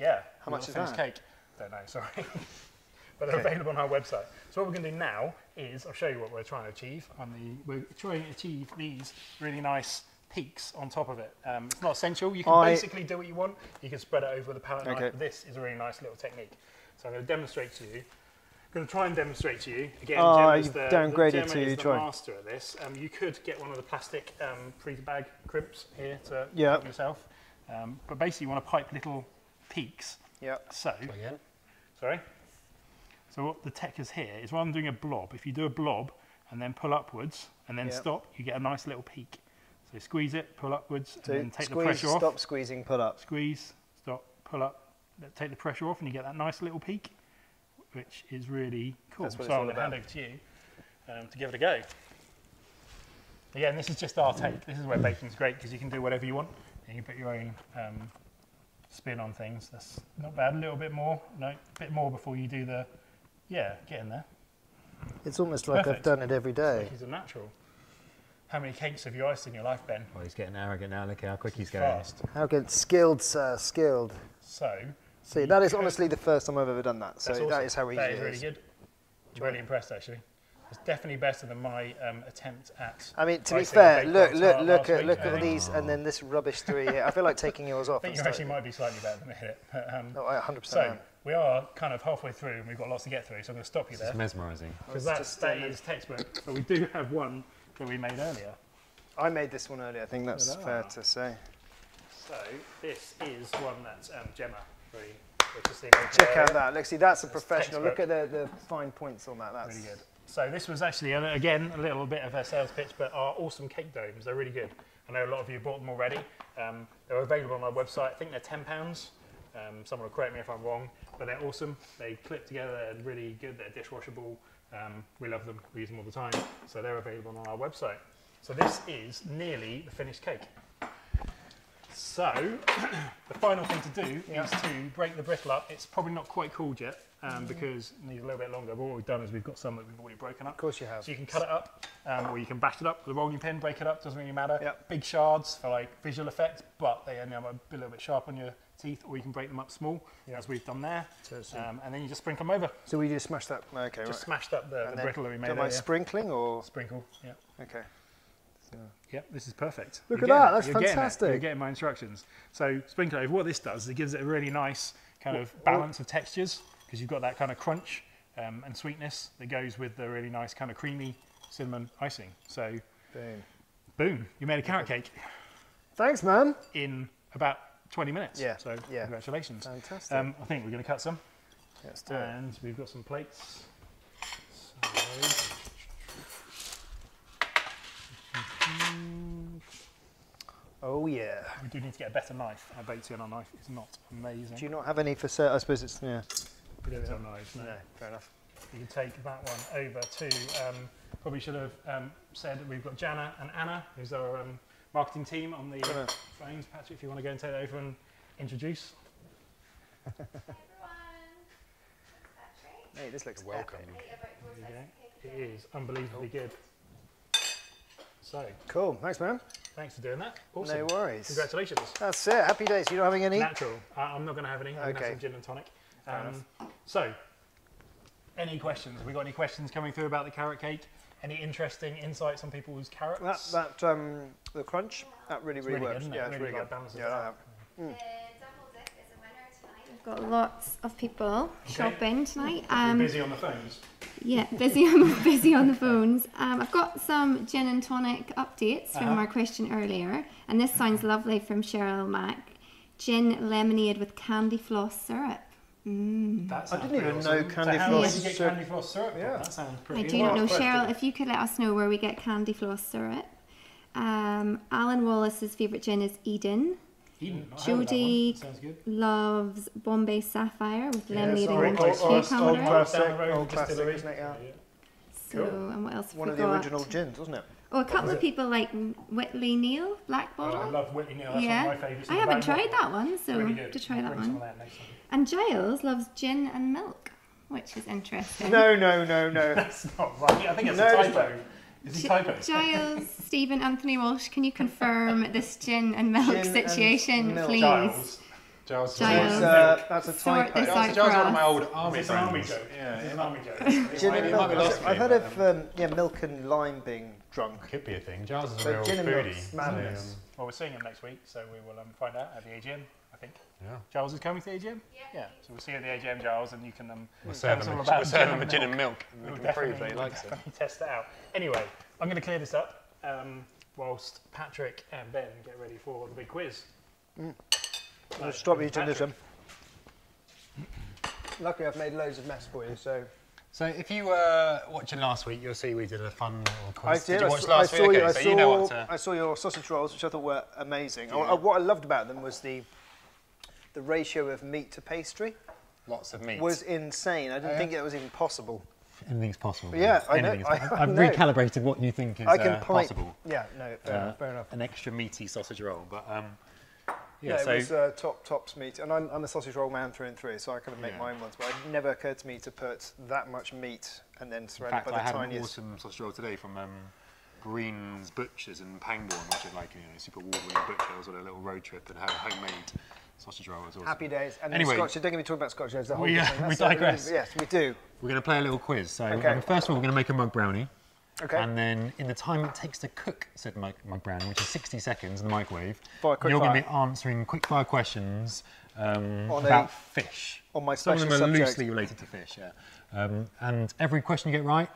yeah. How much is finished that? Cake. Don't know. Sorry. but they're Okay. available on our website. So what we're going to do now is I'll show you what we're trying to achieve. On the we're trying to achieve these really nice peaks on top of it. Um, it's not essential. You can I- basically do what you want. You can spread it over with a palette Okay. knife. This is a really nice little technique. So I'm going to demonstrate to you. I'm going to try and demonstrate to you again. Oh, you've the, downgraded the, Gemma to is the master at this. Um, you could get one of the plastic um, freezer bag crimps here to Yeah. help yourself. Um, but basically, you want to pipe little peaks. Yep. So, Again. sorry. So what the tech is here is rather than doing a blob, if you do a blob and then pull upwards and then Yeah. stop, you get a nice little peak. So squeeze it, pull upwards, So and then take the pressure off. stop squeezing, pull up. Squeeze, stop, pull up, take the pressure off, and you get that nice little peak, which is really cool. That's what so I'm all going to hand over to you um, to give it a go. Again, this is just our take. This is where baking's great because you can do whatever you want. And you can put your own um, spin on things. That's not bad. A little bit more. No, a bit more before you do the. Yeah, get in there. It's almost like I've done it every day. He's a natural. How many cakes have you iced in your life, Ben? Oh, he's getting arrogant now. Look how quick he's going. Fast. How good, skilled, sir, skilled. So, See, that is honestly the first time I've ever done that. So that's that awesome. is how easy That it is really good. Really impressed, actually. It's definitely better than my um, attempt at. I mean, to be fair, look, look, look at look at all think. these, and then this rubbish three here. I feel like taking yours off. I think you actually might be slightly better than me at it. But, um, No, I 100% so, am. we are kind of halfway through and we've got lots to get through, so I'm going to stop you It's there. mesmerising. Because was that's, just, that um, is textbook. But we do have one that we made earlier. I made this one earlier. I think that's Ta-da. fair to say. So, this is one that um, Gemma very graciously made Check out that. Look, see, that's a That's professional. Look at the, the fine points on that. That's Really good. So this was actually, again, a little bit of a sales pitch, but our awesome cake domes, they're really good. I know a lot of you bought them already. Um, they're available on our website. I think they're £10. Um, someone will correct me if I'm wrong, but they're awesome. They clip together, they're really good, they're dishwashable. Um, we love them, we use them all the time. So they're available on our website. So this is nearly the finished cake. So, the final thing to do is to break the brittle up. It's probably not quite cooled yet um, because it needs a little bit longer. But what we've done is we've got some that we've already broken up. Of course you have. So you can cut it up, um, or you can bash it up with a rolling pin, break it up, doesn't really matter. Yep. Big shards for like visual effects, but they end up a little bit sharp on your teeth, or you can break them up small, as we've done there. So Um, and then you just sprinkle them over. So we just smashed that. Okay, Just right. smashed up the, the And brittle that we made earlier. mind sprinkling or? Sprinkle, yeah. Okay. Yep, this is perfect. Look You're at that, it. that's You're getting fantastic. You're getting my instructions. So sprinkle over. What this does is it gives it a really nice kind of balance of textures because you've got that kind of crunch um, and sweetness that goes with the really nice kind of creamy cinnamon icing. So Boom. boom, you made a carrot cake Thanks, man. in about 20 minutes. Yeah, So yeah. congratulations. Fantastic. Um, I think we're going to cut some, Let's do it. and we've got some plates. So, Oh yeah. we do need to get a better knife. Our knife is not amazing. Do you not have any for sale? I suppose it's yeah. We don't have knives, no. No, fair enough. You can take that one over to, um, probably should have um, said that we've got Jana and Anna, who's our um, marketing team on the Gonna- phones. Patrick, if you want to go and take that over and introduce. Hey, this looks Welcome. epic. There you go. It is unbelievably good. So, Cool. Thanks, man. thanks for doing that. Awesome. No worries. Congratulations. That's it. Happy days. You're not having any? Natural. I, I'm not going to have any. I'm going to Okay. have some gin and tonic. Fair Um, so, any questions? Have we got any questions coming through about the carrot cake? Any interesting insights on people's carrots? That, that um, the crunch, that really, really, really works. isn't it? yeah, it's Really, really, good. balances Yeah, it I out. like The double dip is a winner tonight. We've got lots of people shopping tonight. We're Um, busy on the phones. yeah, busy on busy on the phones. Um, I've got some gin and tonic updates from Uh-huh. our question earlier, and this sounds lovely from Cheryl Mack. Gin lemonade with candy floss syrup. Mm. That I didn't even awesome. know candy so how floss did you get syrup- candy floss syrup? Yeah. that sounds pretty. I do not know, Cheryl. If you could let us know where we get candy floss syrup. Um, Alan Wallace's favourite gin is Eden. Eden, not heard of that Judy- one. Sounds good. Loves Bombay Sapphire with Yeah, lemonade it's and old- cake old- old classic, Down the road, old classic, distillery. Yeah. So, and what else One we of the original gins, wasn't it? Oh, a couple of people like Whitley Neill, Black Oh, I love Whitley Neill. That's yeah, one of my favourites. I haven't tried that one, so Really good. to try that Bring some one. that next time. And Giles loves gin and milk, which is interesting. No, no, no, no. That's not right. I think it's No, a typo. Is it a typo? Giles, Stephen, Anthony Walsh, can you confirm this gin and milk Gin and situation, milk. please? Giles. Giles. Giles. That's, uh, that's a Sort typo. this Giles, out Giles for is one of my old Is army this an army joke? Yeah, Is it an army joke? Gin might and milk. might be lost I've heard of um, yeah, milk and lime being drunk. Could be a thing. Giles is a So real gin and foodie. milk's so, madness. Well, we're seeing him next week, so we will um, find out at the AGM, I think. Yeah. Giles is coming to the AGM? Yeah. So we'll see you at the AGM, Giles, and you can um, We'll tell serve us him, all a, about we'll serve him a gin and milk. and We'll we can prove that he definitely- likes it. definitely test it out. Anyway, I'm going to clear this up um, whilst Patrick and Ben get ready for the big quiz. I'll stop you to Patrick. listen. Luckily, I've made loads of mess for you, so. So if you were watching last week, you'll see we did a fun little I quiz. did. you I watch saw, last I week? saw, you, okay, I so saw, you know what to... I saw your sausage rolls, which I thought were amazing. I- I- what I loved about them was the the ratio of meat to pastry Lots of meat. was insane. I didn't yeah? think it was even possible. Anything's possible. Yeah, I know, I-. I I've recalibrated what you think is I can uh, possible. Yeah, no, fair, Uh, enough, fair enough. An extra meaty sausage roll, but um, yeah. Yeah, so it was uh, top tops meat, and I'm, I'm a sausage roll man through and through, so I kind of make Yeah. mine once. But it never occurred to me to put that much meat and then in surrounded fact, by I the had an tiniest. awesome sausage roll today from um, Green's Butchers in Pangbourne, which is like you know super award-winning butcher. I was on a little road trip and had a homemade sausage roll. It was awesome. Happy days. And Anyway. then Scotch. Don't get me talking about Scotch. There's a whole We, uh, we digress. Yes, we do. We're going to play a little quiz. So Okay. um, first of all, we're going to make a mug brownie. Okay. And then in the time it takes to cook said mug, brownie, which is 60 seconds in the microwave, you're going to be answering quick fire questions um, On a- about fish. on my Some of them are subject. loosely related to fish, yeah. Um, and every question you get right,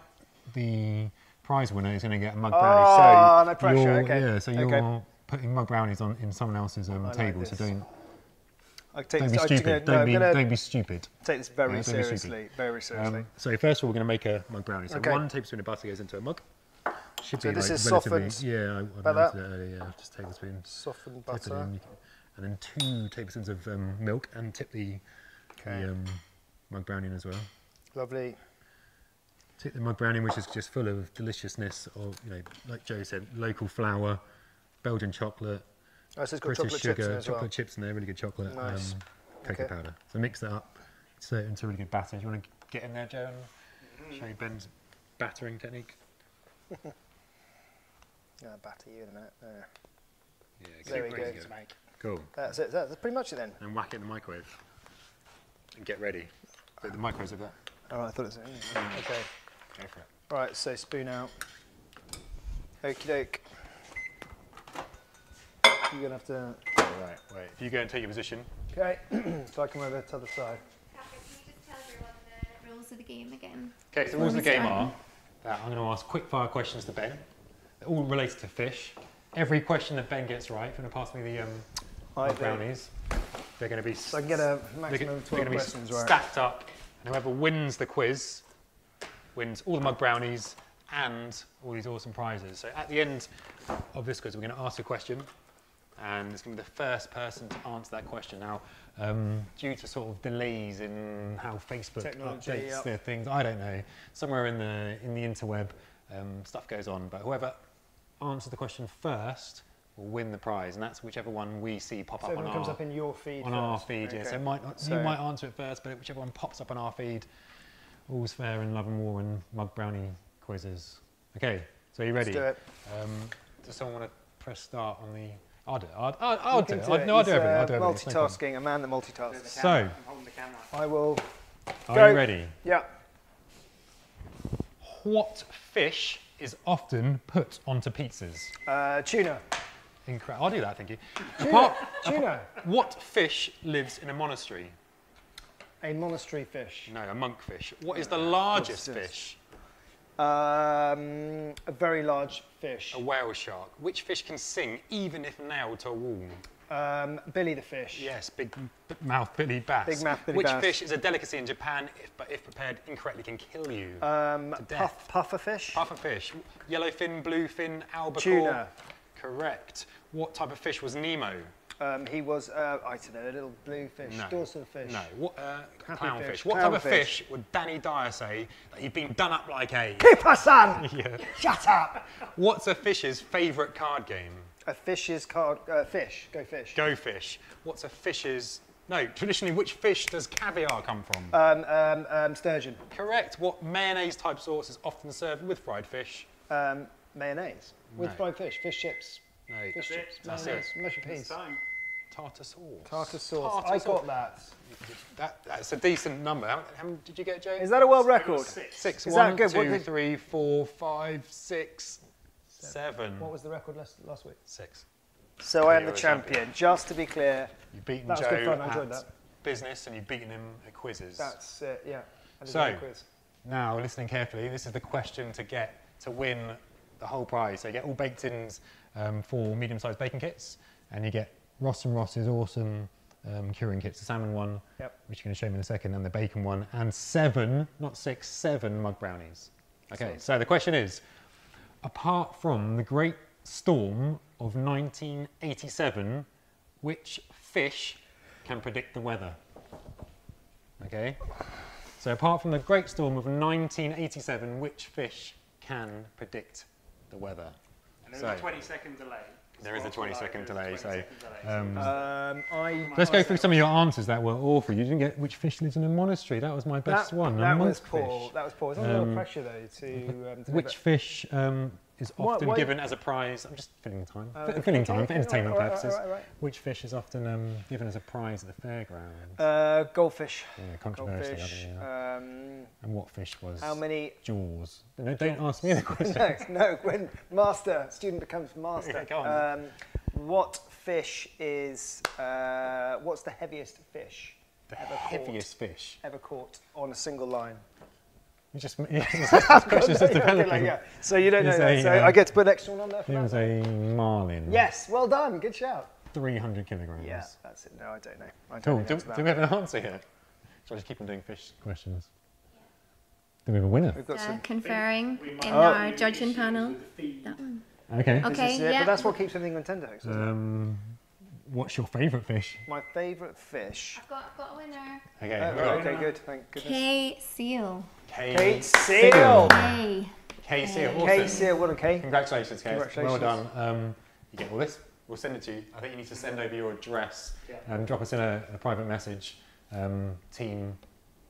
the prize winner is going to get a mug brownie. Ah, so no pressure, okay. Yeah, so you're Okay. putting mug brownies on in someone else's um, like table, so don't, I take don't this, be stupid. gonna- don't, no, be, don't be stupid. take this very Yeah, don't be stupid. seriously. Very seriously. Um, so first of all, we're going to make a mug brownie. So Okay. one tablespoon of butter goes into a mug. Should So be this like is softened Yeah, I, I that? it earlier. Yeah, just tablespoon. Softened Tip it butter. in, and then two tablespoons of um, milk, and tip the, Okay. the um, mug brownie in as well. Lovely. Tip the mug brownie, which is just full of deliciousness of you know, like Joe said, local flour, Belgian chocolate, Oh, so it's got British chocolate sugar, chips in chocolate well. chips in there, really good chocolate, Nice. um, cocoa Okay. powder. So mix that up, turn it into a really good batter. Do you want to get in there, Joe, Mm-hmm. and show you Ben's battering technique? Yeah, batter you in a minute. There. Yeah, There we good, go. really good. Cool. That's it. That's pretty much it then. And whack it in the microwave. And get ready. So the microwave's over there. Oh, I thought it was. Okay. Go for it. Right, so spoon out. Okie doke. You're gonna have to. All right, wait. If you go and take your position. Okay, so I come over to the other side. Patrick, can you just tell everyone the rules of the game again? Okay, so the rules of the game are that I'm going to ask quick fire questions to Ben. They're all related to fish. Every question that Ben gets right, if you want to pass me the um, Right, mug brownies, they're going to be So I can get a they're, maximum go- of they're 12 gonna be questions right. stacked up, and whoever wins the quiz wins all the mug brownies and all these awesome prizes. So at the end of this quiz, we're going to ask a question, and it's going to be the first person to answer that question. Now, um, due to sort of delays in how Facebook Technology, updates yep. their things, I don't know. Somewhere in the in the interweb, um, stuff goes on. But whoever answers the question first will win the prize, and that's whichever one we see pop So up on everyone comes up in your feed on first. our feed. Yeah, so it might not, So- you might answer it first, but whichever one pops up on our feed, all's fair in love and war and mug brownie quizzes. Okay, so are you ready? Let's do it. Um, does someone want to press start on the? I'll do it. I'll, I'll, I'll do can it. do I'll, no, I'll do He's, everything. I'll uh, do everything. It's no. Multitasking, a man that multitasks. So, I will. are Go. you ready? Yeah. What fish is often put onto pizzas? Uh, tuna. Incredible. I'll do that, thank you. Apart, Tuna. what fish lives in a monastery? A monastery fish. No, a monkfish. What is the largest What's this? fish? Um, a very large fish. A whale shark. Which fish can sing even if nailed to a wall? Um, Billy the fish. Yes, big mouth Billy bass. Big mouth Billy Which bass. fish is a delicacy in Japan, if, but if prepared incorrectly can kill you? Um, To death. puff, puffer fish. Puffer fish. Yellowfin, bluefin, albacore. Tuna. Correct. What type of fish was Nemo? Um, he was, uh, I don't know, a little blue fish, No. dorsal fish. No. What, uh, Happy clownfish. fish, What type of clownfish. fish would Danny Dyer say that he'd been done up like a? Cooper son! yeah. Shut up! What's a fish's favourite card game? A fish's card, uh, fish, go fish. Go fish. What's a fish's? No, traditionally, which fish does caviar come from? Um, um, um, sturgeon. Correct. What mayonnaise type sauce is often served with fried fish? Um, mayonnaise. With No. fried fish, fish chips. No. Fish chips, That's mayonnaise, it. mush peas. Tartar sauce. Tartar sauce. Tartar I sauce. got that. That, that's a decent number. How, how many did you get, Joe? Is that a world record? Six. Is One, that good? What two, did- three, four, five, six, seven. What was the record last, last week? Six. So I am the a champion. Just to be clear, You've beaten That was Joe good fun, I at enjoyed that. business and you've beaten him at quizzes. that's it. Yeah. So- a quiz. Now, listening carefully, this is the question to get to win the whole prize. So you get all baked ins um, for medium-sized baking kits, and you get Ross and Ross's awesome um, curing kits, the salmon one, Yep. which you're going to show me in a second, and the bacon one, and seven, not six, seven mug brownies. Okay, so the question is, apart from the Great Storm of 1987, which fish can predict the weather? Okay. So apart from the Great Storm of 1987, which fish can predict the weather? And there's So- a 20 second delay. There is a 20 second delay, 20 so second delay. um, Um, I. let's go through some of your answers that were awful. You didn't get which fish lives in a monastery. That was my best that, one. a That was monkfish. poor. That was poor. There's a lot of Um, pressure though to. Um, to Which fish um, is often given as a prize? I'm just filling time. F- filling time for entertainment right, purposes. right, right. Which fish is often um, given as a prize at the fairground? Uh, goldfish. yeah, controversial. Goldfish. Yeah. Um, and what fish was? how many? Jaws. No, don't ask me the question. no, no. When master student becomes master. Yeah, go on. Um, what fish is? Uh, what's the heaviest fish the Ever caught. heaviest fish. ever caught on a single line? You just yeah, this question's just Yeah, developing. yeah. So you don't know Is that. So uh, I get to put an extra one on there. For It that? was a marlin. Yes. Well done. Good shout. 300 kilograms. Yeah, that's it. No, I don't know. I don't Cool. know Do, the answer to do we have an answer here? Shall I just keep on doing fish questions? Do we have a winner? We've got Uh, some. conferring We in Oh. our judging panel. That one. Okay. Okay. Is it, yeah. But that's what keeps everything Nintendo. isn't it? Um, what's your favourite fish? My favourite fish. I've got, I've got a winner. Okay. Oh, well, okay, good. Thank goodness. K seal. K. Kate Seal. K. K Seal. Awesome. Kate Seal. What a Kate. Congratulations, Kate. Congratulations. Well done. Um, you get all this. We'll send it to you. I think you need to send over your address Yeah. and drop us in a, a private message. Um, team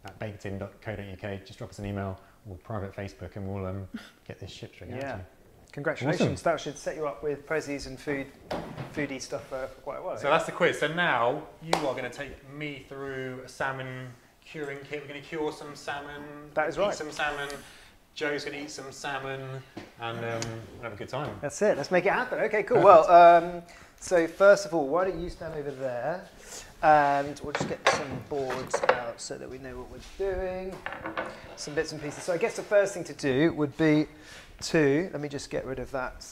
at bakedin.co.uk. Just drop us an email or private Facebook, and we'll um, get this shipped straight out to you. Congratulations. That should set you up with prezzies and food, foodie stuff uh, for quite a while. So that's the quiz. So now you are going to take me through a salmon curing kit. We're going to cure some salmon. That is eat right. some salmon. Joe's going to eat some salmon, and um, we'll have a good time. That's it. Let's make it happen. Okay, cool. Well, um, so first of all, why don't you stand over there, and we'll just get some boards out so that we know what we're doing. Some bits and pieces. So I guess the first thing to do would be to let me just get rid of that.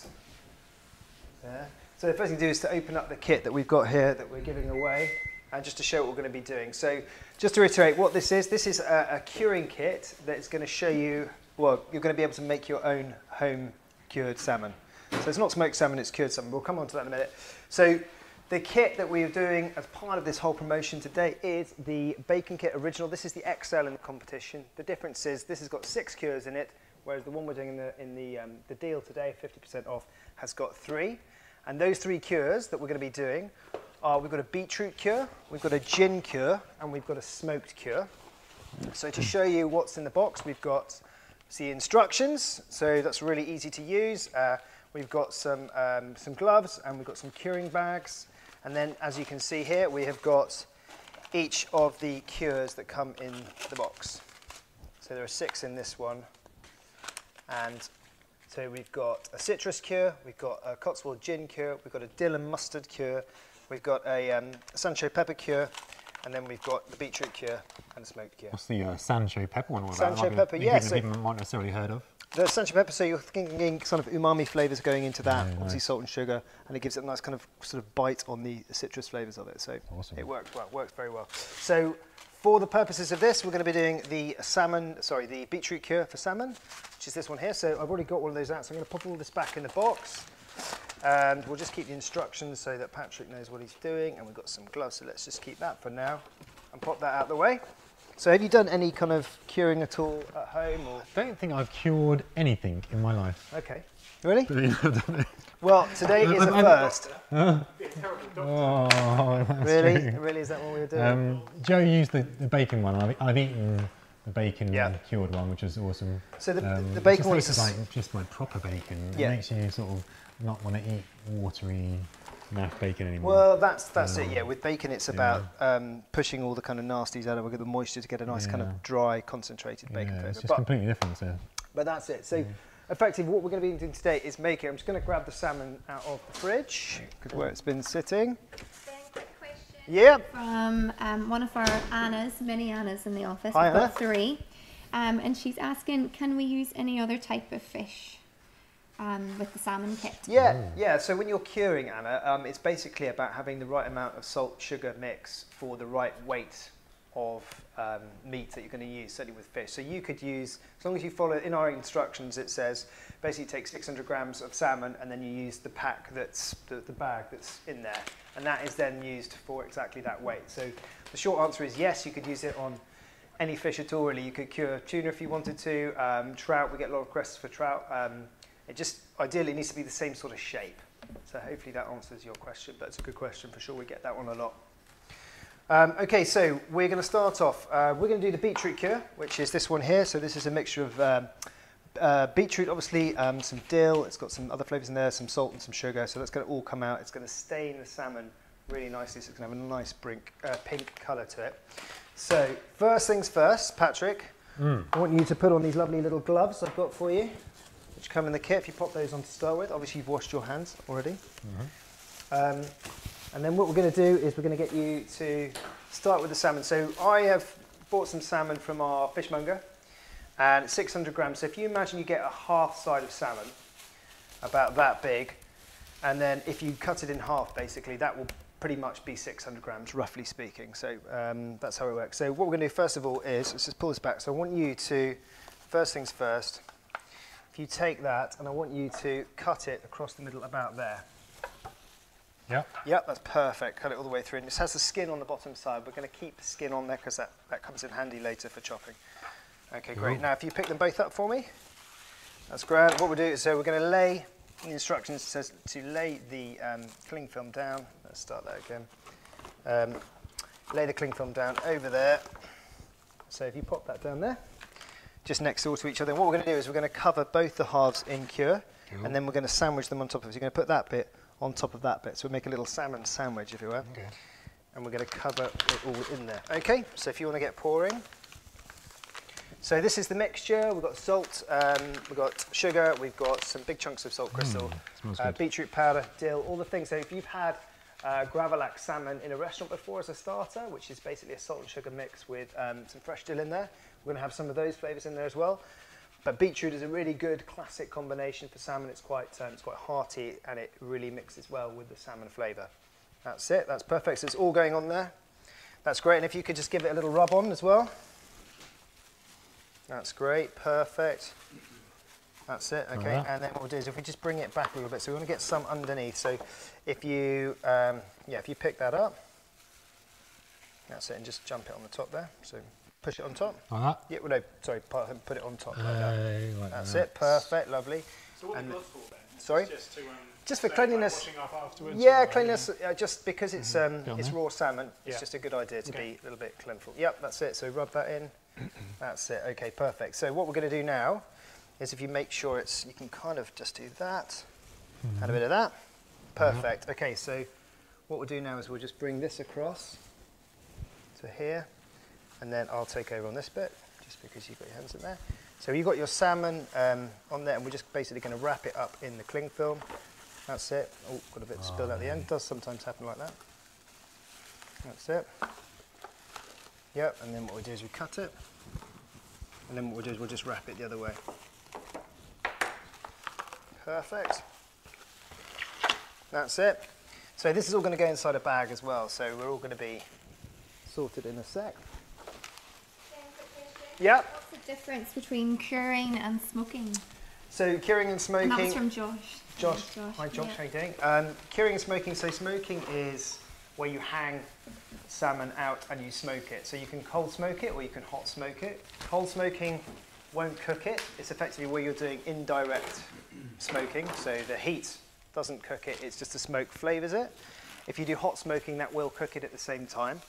There. So the first thing to do is to open up the kit that we've got here that we're giving away, and just to show what we're going to be doing. So just to reiterate what this is, this is a, a curing kit that's going to show you. Well, you're going to be able to make your own home cured salmon. So it's not smoked salmon, it's cured salmon. We'll come on to that in a minute. So the kit that we're doing as part of this whole promotion today is the Bacon Kit Original. This is the XL in the competition. The difference is this has got six cures in it, whereas the one we're doing in the, in the, um, the deal today, 50% off, has got three. And those three cures that we're going to be doing are we've got a beetroot cure, we've got a gin cure, and we've got a smoked cure. So to show you what's in the box, we've got the instructions. So that's really easy to use. Uh, we've got some, um, some gloves and we've got some curing bags. And then as you can see here, we have got each of the cures that come in the box. So there are six in this one. And so we've got a citrus cure, we've got a Cotswold gin cure, we've got a dill and mustard cure, we've got a um, Sansho pepper cure, and then we've got the beetroot cure and a smoked cure. What's the uh, Sansho pepper one all about? Sansho pepper, you yeah, so- people might necessarily heard of. The Sansho pepper, so you're thinking sort of umami flavours going into that, Yeah, obviously salt and sugar, and it gives it a nice kind of sort of bite on the citrus flavours of it. So Awesome. it works well, works very well. So for the purposes of this, we're going to be doing the salmon, sorry, the beetroot cure for salmon, which is this one here. So I've already got one of those out, so I'm going to pop all this back in the box. And we'll just keep the instructions so that Patrick knows what he's doing. And we've got some gloves, so let's just keep that for now and pop that out of the way. So have you done any kind of curing at all at home or? don't think I've cured anything in my life. Okay. Really? oh, Well, today is a I'm- first. that's Really? true. Really? Is that what we were doing? Um, Joe used the, the bacon one. I've, I've eaten the bacon Yeah. cured one, which was awesome. So the- Um, the bacon one is- like just like proper bacon. Yeah. It makes you sort of not want to eat watery naff bacon anymore. well, that's that's it. Um, Yeah, with bacon, it's about um, pushing all the kind of nasties out of it, get the moisture to get a nice kind of dry, concentrated bacon yeah, flavour. it's just But, completely different. So but that's it. So, effectively, what we're going to be doing today is making. I'm just going to grab the salmon out of the fridge because where it's been sitting. Yeah. From um, one of our Annas, many Annas in the office. Hi, We've got Anna. three. Um, and she's asking, can we use any other type of fish um, with the salmon kit? Yeah, yeah. So when you're curing, Anna, um, it's basically about having the right amount of salt sugar mix for the right weight of um, meat that you're going to use, certainly with fish. So you could use, as long as you follow in our instructions, it says basically take 600 grams of salmon and then you use the pack that's the, the bag that's in there, and that is then used for exactly that weight. So the short answer is yes, you could use it on any fish at all. Really, you could cure tuna if you wanted to. Um, trout, we get a lot of requests for trout. Um, it just ideally needs to be the same sort of shape. So hopefully that answers your question, but it's a good question for sure. We get that one a lot. Um, okay, so we're going to start off. Uh, we're going to do the beetroot cure, which is this one here. So this is a mixture of um, uh, beetroot, obviously, um, some dill. It's got some other flavours in there, some salt and some sugar. So that's going to all come out. It's going to stain the salmon really nicely. So it's going to have a nice brink, uh, pink colour to it. So first things first, Patrick. I want you to put on these lovely little gloves I've got for you, which come in the kit. If you pop those on to start with, obviously you've washed your hands already. Um, and then what we're going to do is we're going to get you to start with the salmon. So I have bought some salmon from our fishmonger, and it's 600 grams. So if you imagine you get a half side of salmon, about that big, and then if you cut it in half, basically, that will pretty much be 600 grams, roughly speaking. So um, that's how it works. So what we're going to do first of all is, let's just pull this back. So I want you to, first things first, if you take that, and I want you to cut it across the middle about there. yeah, Yep, that's perfect. Cut it all the way through. And this has the skin on the bottom side. We're going to keep the skin on there because that, that comes in handy later for chopping. Okay, great. Cool. Now, if you pick them both up for me, that's grand. What we'll do is, so we're going to lay, the instructions says to lay the um, cling film down. Let's start that again. Um, lay the cling film down over there. So if you pop that down there, just next door to each other. And what we're going to do is we're going to cover both the halves in cure, and then we're going to sandwich them on top of it. So you're going to put that bit on top of that bit. So we'll make a little salmon sandwich, if you will. Okay. And we're going to cover it all in there. Okay, so if you want to get pouring. So this is the mixture. We've got salt, um, we've got sugar, we've got some big chunks of salt crystal, smells uh, beetroot powder, dill, all the things. So if you've had uh, salmon in a restaurant before as a starter, which is basically a salt and sugar mix with um, some fresh dill in there, we're going to have some of those flavours in there as well. But beetroot is a really good classic combination for salmon. It's quite, um, it's quite hearty and it really mixes well with the salmon flavour. That's it. That's perfect. So it's all going on there. That's great. And if you could just give it a little rub on as well. That's great. Perfect. That's it. Okay. Alright. And then what we'll do is if we just bring it back a little bit, so we want to get some underneath. So if you, um, yeah, if you pick that up, that's it, and just jump it on the top there. So push it on top. like that. Yeah. Well, no, sorry. Put, put it on top like that. Uh, like That's that. it. Perfect. Lovely. So what And- are the gloves for then? Sorry? Just to um, Just for cleanliness. Like, washing up afterwards. Yeah, cleanliness. Uh, just because it's um, it's raw salmon, it's just a good idea to Okay. be a little bit cleanful. Yep, that's it. So rub that in. that's it. Okay, perfect. So what we're going to do now is if you make sure it's, you can kind of just do that, add a bit of that. Perfect. Okay, so what we'll do now is we'll just bring this across to here, and then I'll take over on this bit, just because you've got your hands in there. So you've got your salmon um, on there, and we're just basically going to wrap it up in the cling film. That's it. Oh, got a bit spilled at the end. Does sometimes happen like that. That's it. Yep, and then what we do is we cut it, and then what we do is we'll just wrap it the other way. Perfect. That's it. So this is all going to go inside a bag as well. So we're all going to be sorted in a sec. Yep. What's the difference between curing and smoking? So curing and And smoking. that was from Josh. Josh. Josh, Hi, Josh. yeah. How you doing? Um, curing and smoking. So smoking is where you hang salmon out and you smoke it. So you can cold smoke it or you can hot smoke it. Cold smoking won't cook it. It's effectively where you're doing indirect smoking. So the heat doesn't cook it. It's just the smoke flavors it. If you do hot smoking, that will cook it at the same time.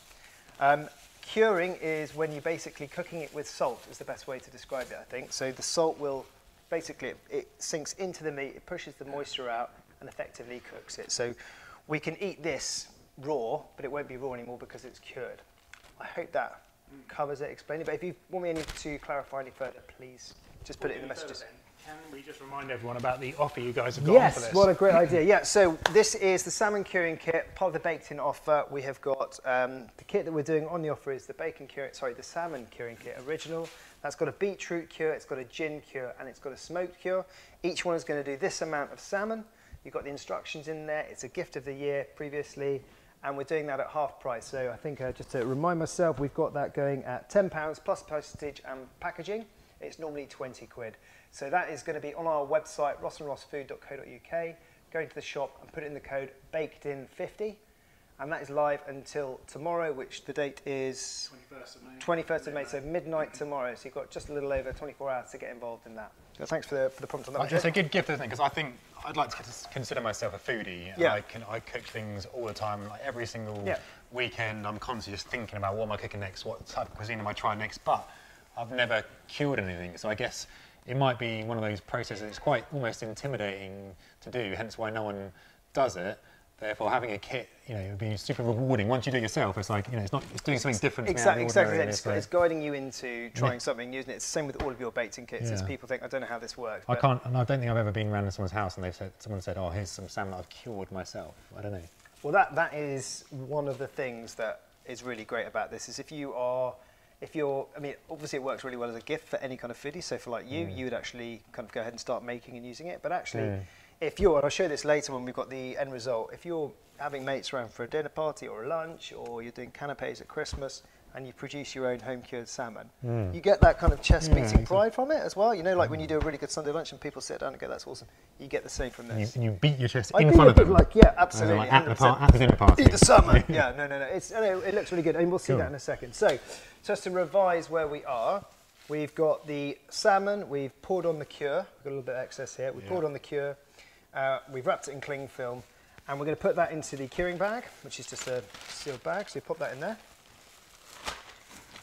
Um, curing is when you're basically cooking it with salt is the best way to describe it, I think. So the salt will basically it, sinks into the meat, it pushes the moisture out, and effectively cooks it. So we can eat this raw, but it won't be raw anymore because it's cured. I hope that covers it, explain it. But if you want me to clarify any further, please just put it in the messages. Can we just remind everyone about the offer you guys have got on for Yes, what a great idea. Yeah, so this is the salmon curing kit, part of the baked in offer. We have got um, the kit that we're doing on the offer is the bacon curing, sorry, the salmon curing kit original. That's got a beetroot cure, it's got a gin cure, and it's got a smoked cure. Each one is going to do this amount of salmon. You've got the instructions in there. It's a gift of the year previously, and we're doing that at half price. So I think uh, just to remind myself, we've got that going at £10 plus postage and packaging. It's normally 20 quid. So that is going to be on our website, rossandrossfood.co.uk. Go into the shop and put in the code baked in 50 and that is live until tomorrow, which the date is 21st of May. 21st of May, so midnight tomorrow. So you've got just a little over 24 hours to get involved in that. So thanks for the, for the prompt on that. It's just a good gift, isn't it? Because I think I'd like to consider myself a foodie. Yeah. I, can, I cook things all the time, like every single Yeah. weekend. I'm constantly just thinking about what am I cooking next, what type of cuisine am I trying next. But I've never cured anything, so I guess it might be one of those processes. that's quite almost intimidating to do, hence why no one does it. Therefore, having a kit, you know, would be super rewarding. Once you do it yourself, it's like, you know, it's not, it's doing something different. to me out of Exactly, exactly. It's, it's guiding you into trying something new. isn't it? It's the same with all of your baiting kits. Yeah. people think, I don't know how this works. I can't, and I don't think I've ever been around someone's house and they've said, someone said, oh, here's some salmon that I've cured myself. I don't know. Well, that, that is one of the things that is really great about this is if you are, if you're, I mean, obviously it works really well as a gift for any kind of foodie. So for like you, you would actually kind of go ahead and start making and using it. But actually, Mm. if you're, and I'll show this later when we've got the end result, if you're having mates around for a dinner party or a lunch or you're doing canapes at Christmas and you produce your own home cured salmon, you get that kind of chest beating pride from it as well. You know, like when you do a really good Sunday lunch and people sit down and go, that's awesome. You get the same from And you, this. you beat your chest I in front of them. Like, yeah, And absolutely. like, at, the par- at the dinner party. Eat the summer. yeah, no, no, no. It's, I it looks really good, and we'll see Cool. that in a second. So, just to revise where we are, we've got the salmon. We've poured on the cure. We've got a little bit of excess here. We've Yeah. poured on the cure. Uh, we've wrapped it in cling film, and we're going to put that into the curing bag, which is just a sealed bag. So you pop that in there.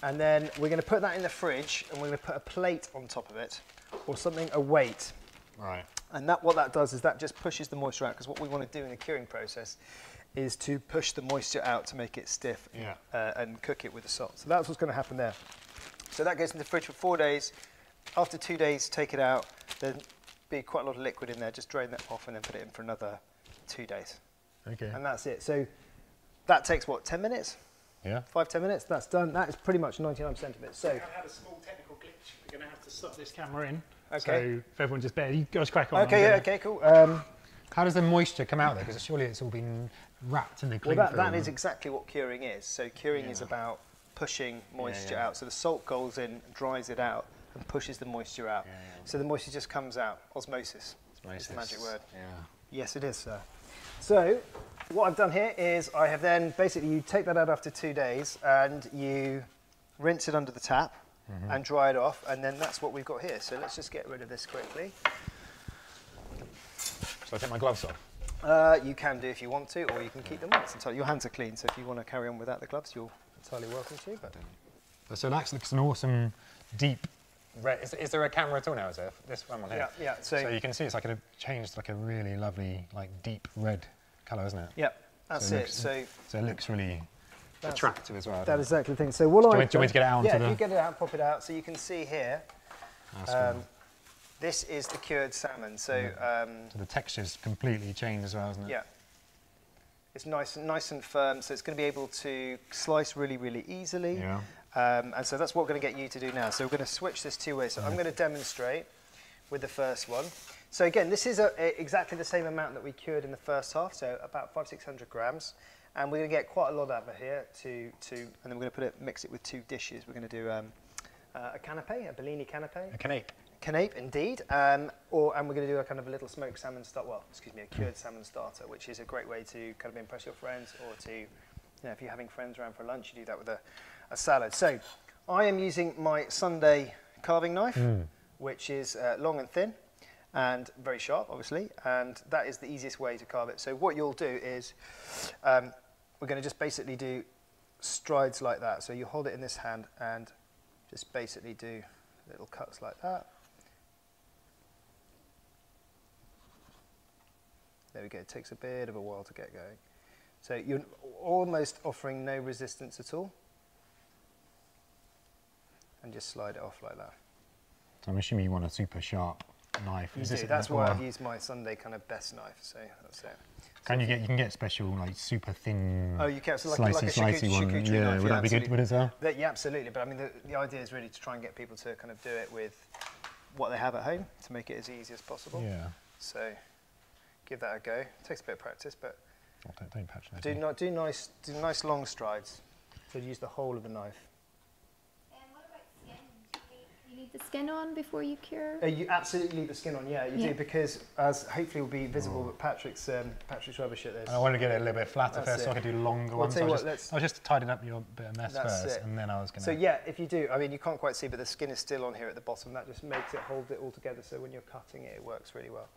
And then we're going to put that in the fridge, and we're going to put a plate on top of it, or something, a weight. Right. And that what that does is that just pushes the moisture out because what we want to do in the curing process is to push the moisture out to make it stiff Yeah. uh, and cook it with the salt. So that's what's going to happen there. So that goes in the fridge for four days. After two days, take it out. There'll be quite a lot of liquid in there. Just drain that off and then put it in for another two days. Okay. And that's it. So that takes what, 10 minutes? Yeah. Five, ten minutes? That's done. That is pretty much 99% of it. So I've had a small technical glitch. We're going to have to stop this camera in. Okay. So if everyone just bear, you guys crack on. Okay, yeah, okay, cool. Um, How does the moisture come out there? Because surely it's all been wrapped in the well, cling that, that film. is exactly what curing is. So curing is about pushing moisture yeah. out. So the salt goes in, dries it out, and pushes the moisture out. Yeah, yeah. So the moisture just comes out. Osmosis. It's the magic word. Yeah. Yes, it is, sir. So, what I've done here is I have then basically you take that out after two days and you rinse it under the tap Mm-hmm. and dry it off, and then that's what we've got here. So let's just get rid of this quickly. So I take my gloves off. Uh, you can do if you want to, or you can keep them on. Entirely, your hands are clean, so if you want to carry on without the gloves, you're entirely welcome to. But So that looks an awesome, deep red. Is, is there a camera at all now? Is there this one on here? Yeah, yeah, so- So, you can see it's like a changed like a really lovely like deep red colour, isn't it? Yep, that's So it it. looks- So So it looks really attractive as well. That is exactly the thing. So what you I want- do you want me to get it out yeah, onto if the- you get it out, pop it out, so you can see here. Um, this is the cured salmon. So um, So the texture's completely changed as well, isn't it? yeah, it's nice and nice and firm. So it's going to be able to slice really, really easily. Yeah. Um, and so that's what we're going to get you to do now. So we're going to switch this two ways. So I'm going to demonstrate with the first one. So again, this is a, a- exactly the same amount that we cured in the first half, so about five, 600 grams. And we're going to get quite a lot out of it here to, to, and then we're going to put it, mix it with two dishes. We're going to do um, uh, a canapé, a blini canapé. A canape. Canape, indeed. Um, or, and we're going to do a kind of a little smoked salmon start. Well, excuse me, a cured salmon starter, which is a great way to kind of impress your friends, or to, you know, if you're having friends around for lunch, you do that with a, a salad. So, I am using my Sunday carving knife, which is uh, long and thin, and very sharp, obviously. And that is the easiest way to carve it. So, what you'll do is, um, we're going to just basically do strides like that. So you hold it in this hand and just basically do little cuts like that. There we go. It takes a bit of a while to get going. So you're almost offering no resistance at all. And just slide it off like that. I'm assuming you want a super sharp knife. You Is do. this That's why I've used my Sunday kind of best knife. So that's it. Can you get you can get special like super thin Oh, you can. So like, slicey like a slicey charcuterie- one. charcuterie Yeah, knife, would that be good with it as well? That- yeah, absolutely. But I mean, the, the idea is really to try and get people to kind of do it with what they have at home to make it as easy as possible. Yeah. So give that a go. It takes a bit of practice, but Oh, don't, don't patronise do me. not do nice do nice long strides. So use the whole of the knife. And what about skin? Do you need- you need the skin on before you cure? Uh, you absolutely leave the skin on, yeah, you Yeah. do because as hopefully will be visible, but Patrick's um, Patrick's rubbish at this. I want to get it a little bit flatter That's first, so I it. could do longer Well, ones. tell I you was, what, just, let's- I was just tidying up your bit of mess That's first, it. and then I was going to. So yeah, if you do, I mean, you can't quite see, but the skin is still on here at the bottom. That just makes it hold it all together. So when you're cutting it, it works really well.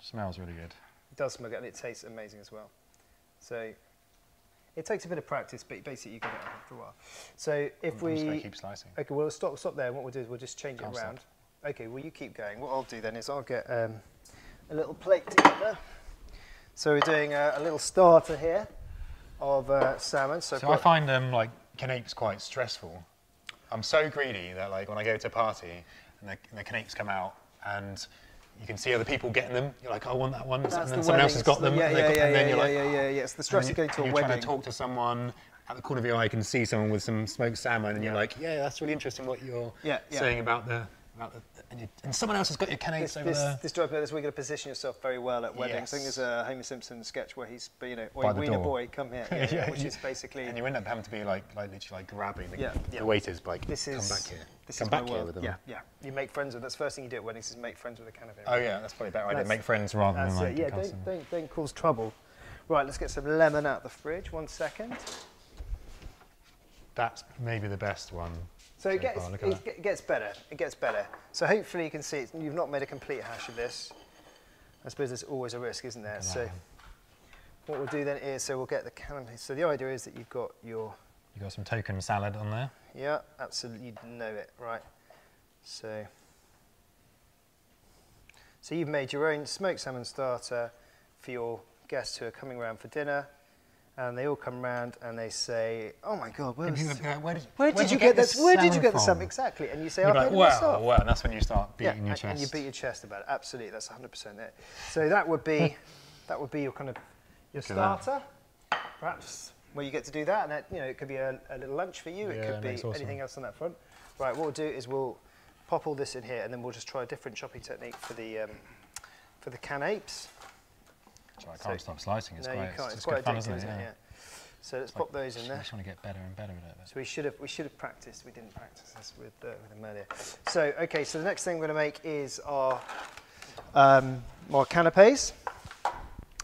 Smells really good. It does smell good, and it tastes amazing as well. So it takes a bit of practice, but basically you get it after a while. So if I'm we keep slicing. okay, well stop stop there. And what we'll do is we'll just change it Can't around. Okay, well you keep going. What I'll do then is I'll get um, a little plate together. So we're doing a, a little starter here of uh, salmon. So, So I find um, like canapes quite stressful. I'm so greedy that like when I go to a party and the, and the canapes come out and you can see other people getting them, you're like, I want that one, That's and then the someone else has got them, and, Yeah, got- yeah, yeah, you're yeah, like, yeah, yeah, yeah. It's the stress of going to a you're wedding. trying to talk to someone at the corner of your eye, you can see someone with some smoked salmon, and you're like, yeah, that's really interesting what you're Yeah, yeah. saying about the, about the and, you, and someone else has got your canapes This, over this, there. this job, this we're going to position yourself very well at weddings. I think there's a Homer Simpson sketch where he's, you know, Oi, Wiener door. boy, come here, yeah, yeah, which is basically. and you end up having to be like, like literally like grabbing the, Yeah, yeah. the waiters, like, This is come back here, This come is back my here world. with them. Yeah, yeah. You make friends with. That's the first thing you do at weddings is make friends with the canapé. Oh yeah, that's probably a better idea. Make friends rather than like it. Yeah, don't, don't, don't cause trouble. Right, let's get some lemon out the fridge. One second. That's maybe the best one. So it gets, far, it ge- gets better. It gets better. So hopefully you can see it's, you've not made a complete hash of this. I suppose there's always a risk, isn't there? So what we'll do then is, so we'll get the canapé. So the idea is that you've got your, You got some token salad on there. yeah, absolutely, you know it, right? So, so you've made your own smoked salmon starter for your guests who are coming round for dinner, and they all come round and they say, "Oh my God, where, was, go, where did, where did you get this? Where did you get the salmon from?" exactly?" And you say, "I like, made it wow, myself." wow, and that's when you start Yeah, beating your and, chest. and you beat your chest about it. Absolutely, that's 100% it. So that would be that would be your kind of your Look at that. starter, perhaps where you get to do that, and that, you know it could be a, a little lunch for you. it could be awesome. anything else on that front. Right, what we'll do is we'll pop all this in here, and then we'll just try a different chopping technique for the um, for the canapes. So I can't so- stop slicing. It's no, quite, you can't. It's, It's, quite fun, isn't it? Yeah. Yeah. So let's It's pop like- those in there. I just want to get better and better at it. So we should have we should have practiced. We didn't practice this with uh, with them earlier. So okay, so the next thing we're going to make is our um, our canapes,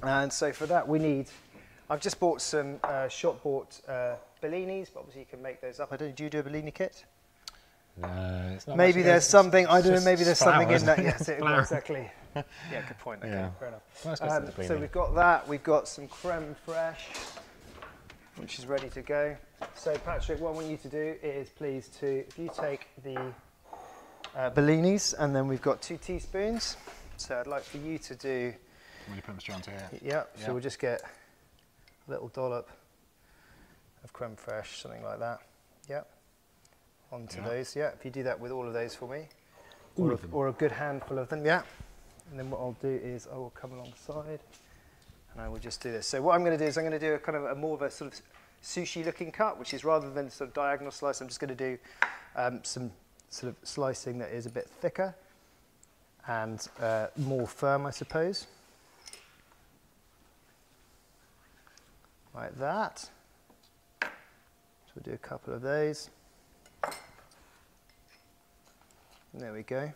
and so for that we need. I've just bought some uh, shop bought uh, blinis, but obviously you can make those up. I don't. Do you do a blini kit? No, it's not maybe there's something. I don't know. Maybe there's flour, something in that. Yes, it, exactly. Yeah, good point. Okay, Yeah. fair enough. Well, let's go to Um, the so we've got that. We've got some creme fraiche, which is ready to go. So Patrick, what I want you to do is please to if you take the uh, blinis and then we've got two teaspoons. So I'd like for you to do Really put them straight onto here. yeah. Yeah. So we'll just get a little dollop of creme fraiche, something like that. Yep. onto Yeah. those. Yeah, if you do that with all of those for me, All or, of them? or a good handful of them. Yeah. And then what I'll do is I will come alongside, and I will just do this. So what I'm going to do is I'm going to do a kind of a more of a sort of sushi-looking cut, which is rather than sort of diagonal slice, I'm just going to do um, some sort of slicing that is a bit thicker and uh, more firm, I suppose. Like that. So we'll do a couple of those. There we go.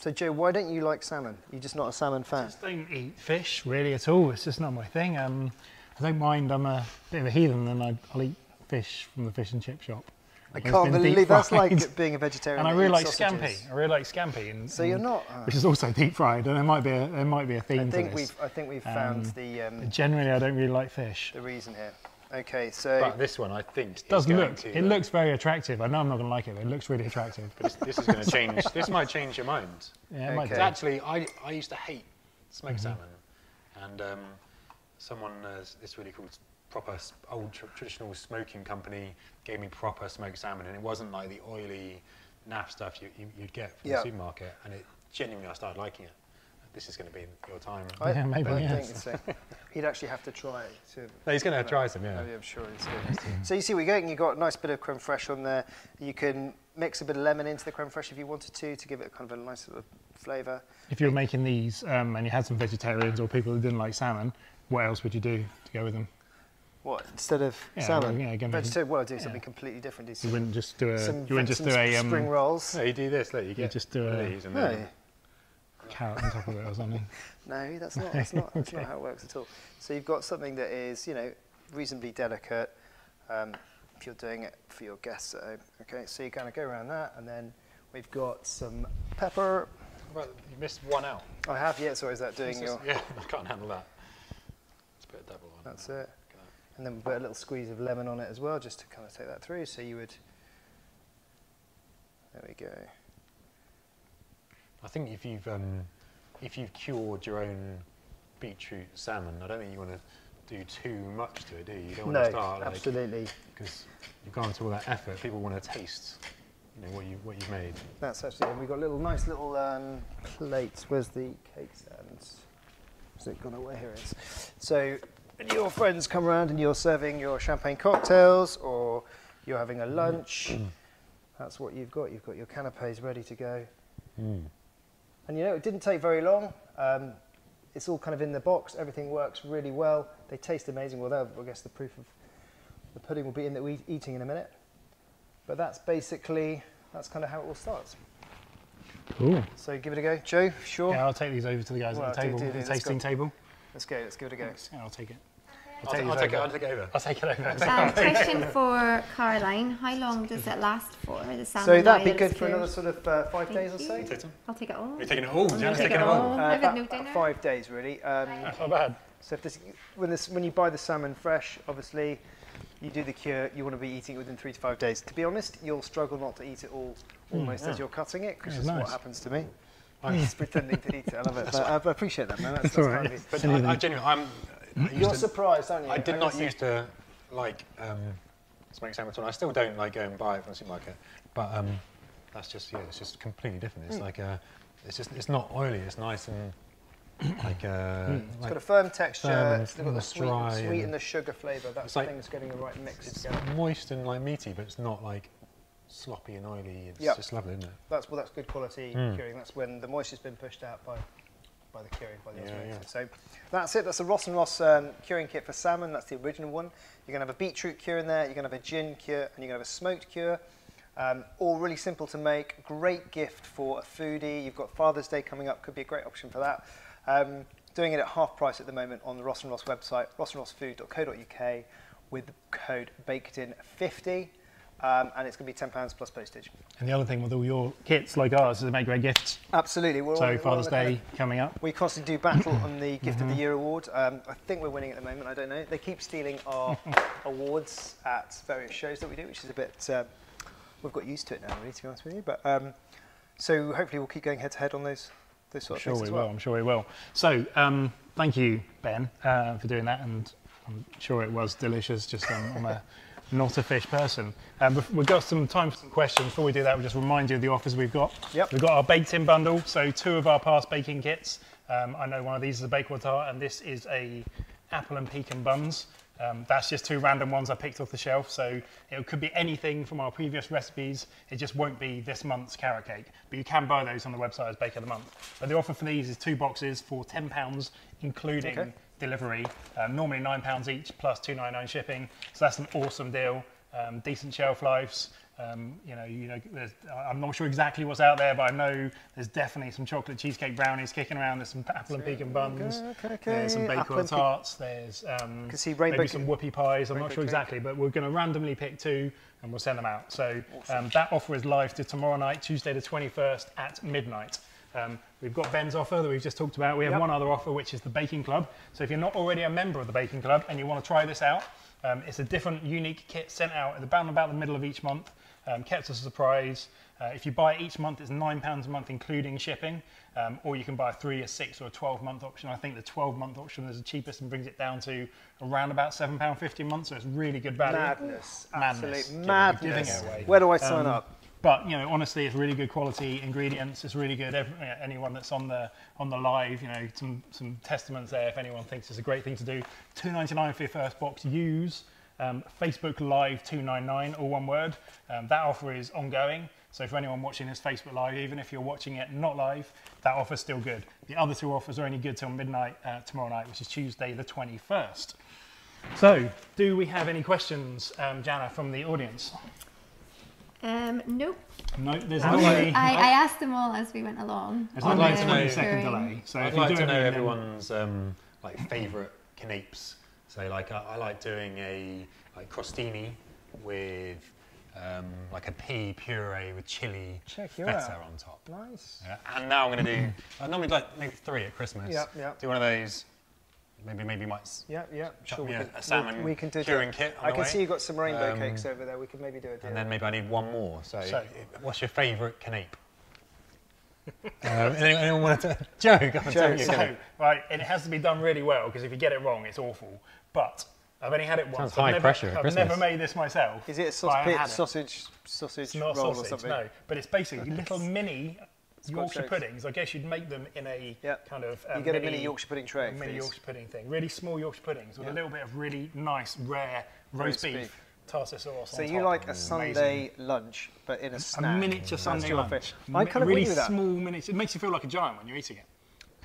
So Joe, why don't you like salmon? You're just not a salmon fan. I just don't eat fish really at all. It's just not my thing. Um, I don't mind. I'm a bit of a heathen, and I, I'll eat fish from the fish and chip shop. I It's can't believe that's like being a vegetarian. And I really like eats scampi. I really like scampi, and So you're not. uh, which is also deep fried, and there might be a there might be a theme I think we've I think we've found Um, the um, Generally, I don't really like fish. the reason here. Okay, so But this one, I think, It does look. to, It uh, looks very attractive. I know I'm not going to like it, but it looks really attractive. This, this is going to change. This might change your mind. Yeah, it Okay. do. Actually, I, I used to hate smoked Mm-hmm. salmon, and um, someone, uh, this really cool, proper old tr- traditional smoking company gave me proper smoked salmon, and it wasn't like the oily, naff stuff you, you, you'd get from Yeah. the supermarket, and it genuinely, I started liking it. This is going to be your time. I, Yeah, maybe, I yes. think it's a, he'd actually have to try to. No, he's going to try some, Oh, yeah. yeah, I'm sure he's good. so you see, we're getting. You've got a nice bit of creme fraiche on there. You can mix a bit of lemon into the creme fraiche if you wanted to to give it kind of a nice sort of flavour. If you were making these um, and you had some vegetarians or people who didn't like salmon, what else would you do to go with them? What instead of Yeah, salmon? well, yeah, again, Vegetarian. Well, I'll do yeah. something completely different. Do You wouldn't just do a. some, you wouldn't just do a spring um, rolls. No, you do this. Look, you get just do a- these, and No, then carrot on top of it or something. no, that's not. That's not. That's not how it works at all. So you've got something that is, you know, reasonably delicate. Um, if you're doing it for your guests at home, okay. So you kind of go around that, and then we've got some pepper. well, you missed one out. I have, yeah. So is that doing is- your? yeah, I can't handle that. Let's put a double on. That's it. And then we put a little squeeze of lemon on it as well, just to kind of take that through. So you would. There we go. I think if you've um, if you've cured your own beetroot salmon, I don't think you want to do too much to it, do you? You don't want No, to start like absolutely. because you've gone to all that effort. People want to taste, you know, what you what you've made. That's actually. And we've got little nice little um, plates. Where's the cake stands? Has it gone away? Here it is. So when your friends come around and you're serving your champagne cocktails or you're having a lunch, that's what you've got. You've got your canapes ready to go. And you know, it didn't take very long. Um, it's all kind of in the box. Everything works really well. They taste amazing. Well, that- I guess the proof of the pudding will be in that we're eating in a minute. But that's basically that's kind of how it all starts. Cool. So give it a go, Joe. Sure. Yeah, I'll take these over to the guys Well, at the do- table, do- do, the let's tasting go. table. Let's go. Let's give it a go. Yeah, I'll take it. I'll, take ta- I'll take it. over. I'll take it over. I'll take it over. Um, question for Caroline: How long does it last for the salmon? So now that'd be good for another sort of uh, five Thank days or so. you. Take. I'll take it all. You're taking it all. I'm Jan's gonna take taking it it all. all. Uh, I have about, no about dinner. five days really. Um, That's not bad. so if this, when this, when you buy the salmon fresh, obviously, you do the cure. You want to be eating it within three to five days. To be honest, you'll struggle not to eat it all almost as you're cutting it, which Yeah, is what happens to me. I'm just pretending to eat it. I love it. But I I appreciate that, man. That's, That's all that's right. kind of you. But I, I genuinely, I'm. I You're to- surprised, aren't you? I did not guess used to like um, smoked salmon at all. I still don't like go and buy it from the supermarket, but um, that's just yeah, it's just completely different. It's like uh, it's just it's not oily. It's nice and like uh, It's like got a firm texture. firm it's got the sweet, dry sweet and- and the sugar flavour. That's the like- thing that's getting the right mix it's together. moist and like meaty, but it's not like sloppy and oily. It's Yep. just lovely, isn't it? That's well, that's good quality Mm. curing. That's when the moisture's been pushed out by by the curing, by the Yeah, yeah. So that's it. That's the Ross and Ross um, curing kit for salmon. That's the original one. You're going to have a beetroot cure in there. You're going to have a gin cure, and you're going to have a smoked cure. Um, all really simple to make. Great gift for a foodie. You've got Father's Day coming up. Could be a great option for that. Um, doing it at half price at the moment on the Ross and Ross website, rossandrossfood.co.uk, with the code baked in 50. Um, and it's going to be £10 plus postage. And the other thing with all your kits like ours is they make great gifts. Absolutely. We're So on Father's kind of- Day coming up. We constantly do battle on the Gift of the Year award. Um, I think we're winning at the moment. I don't know. They keep stealing our awards at various shows that we do, which is a bit. Um, we've got used to it now, really, to be honest with you. But um, so hopefully we'll keep going head to head on those those I'm sort of sure we as will. well. I'm sure we will. So um, thank you, Ben, uh, for doing that, and I'm sure it was delicious, just on, on a not a fish person. Um, we've got some time for some questions. Before we do that, we'll just remind you of the offers we've got. Yep. We've got our baked in bundle, so two of our past baking kits. Um, I know one of these is a bakewell tart, and this is a apple and pecan buns. Um, that's just two random ones I picked off the shelf, so it could be anything from our previous recipes. It just won't be this month's carrot cake, but you can buy those on the website as Bake of the Month. But the offer for these is two boxes for £10, including Okay. Delivery. Um, normally £9 each plus two ninety nine shipping, so that's an awesome deal. Um, decent shelf lives. Um, you know, you know, I'm not sure exactly what's out there, but I know there's definitely some chocolate cheesecake brownies kicking around. There's some apple and pecan buns. okay, okay. There's some bakewell tarts. There's um, Can see rainbow maybe some whoopie pies. I'm not sure exactly, but we're going to randomly pick two and we'll send them out. So um, that offer is live to tomorrow night, Tuesday the 21st at midnight. Um, we've got Ben's offer that we've just talked about. We have Yep. one other offer, which is the Baking Club. So if you're not already a member of the Baking Club and you want to try this out, um, it's a different, unique kit sent out at about, about the middle of each month. Um, kept us a surprise. Uh, if you buy it each month, it's £9 a month, including shipping. Um, or you can buy a three, a six, or a 12 month option. I think the 12 month option is the cheapest and brings it down to around about £7.50 a month. So it's really good value. Madness. Madness. Absolute madness. away. Where do I sign Um, up? But you know, honestly, it's really good quality ingredients. It's really good. Every, anyone that's on the on the live, you know, some some testaments there. If anyone thinks it's a great thing to do, two ninety nine for your first box. Use um, Facebook Live two nine nine, all one word. Um, that offer is ongoing. So for anyone watching this Facebook Live, even if you're watching it not live, that offer's still good. The other two offers are only good till midnight uh, tomorrow night, which is Tuesday the twenty first. So, do we have any questions, um, Jana, from the audience? Um, nope. No, there's I, not any. I asked them all as we went along. There's on not like to the 20 know- second delay. So I'd if you like do to know everyone's um, like favourite canapes. So like I, I like doing a like crostini with um, like a pea puree with chili Check feta out. on top. Nice. Yeah. And now I'm going to do. I normally like maybe three at Christmas. Yep, yep. Do one of those. Maybe maybe might Yeah, yeah. chuck Sure, me we a, can, a salmon we, we can do curing kit. On I can way. see you've got some rainbow Um, cakes over there. We could maybe do a deal. And then maybe I need one more. So, So- what's your favourite canape? um, anyone, anyone want to? Joe, go on, tell me So, right, and it has to be done really well because if you get it wrong, it's awful. But I've only had it once. Sounds I've high never, pressure I've Christmas. never made this myself. Is it a sausage, I have had it. sausage, sausage It's not roll or sausage, something? no. But it's basically little mini Yorkshire eggs. puddings. I guess you'd make them in a Yeah. kind of You um, get a mini Yorkshire pudding tray a mini these. Yorkshire pudding thing. Really small Yorkshire puddings with a little bit of really nice, rare roast, Roast beef, beef. tartar sauce. So you like a Amazing. Sunday lunch, but in a a snack. miniature Sunday lunch. I kind of really with that. small miniature. It makes you feel like a giant when you're eating it.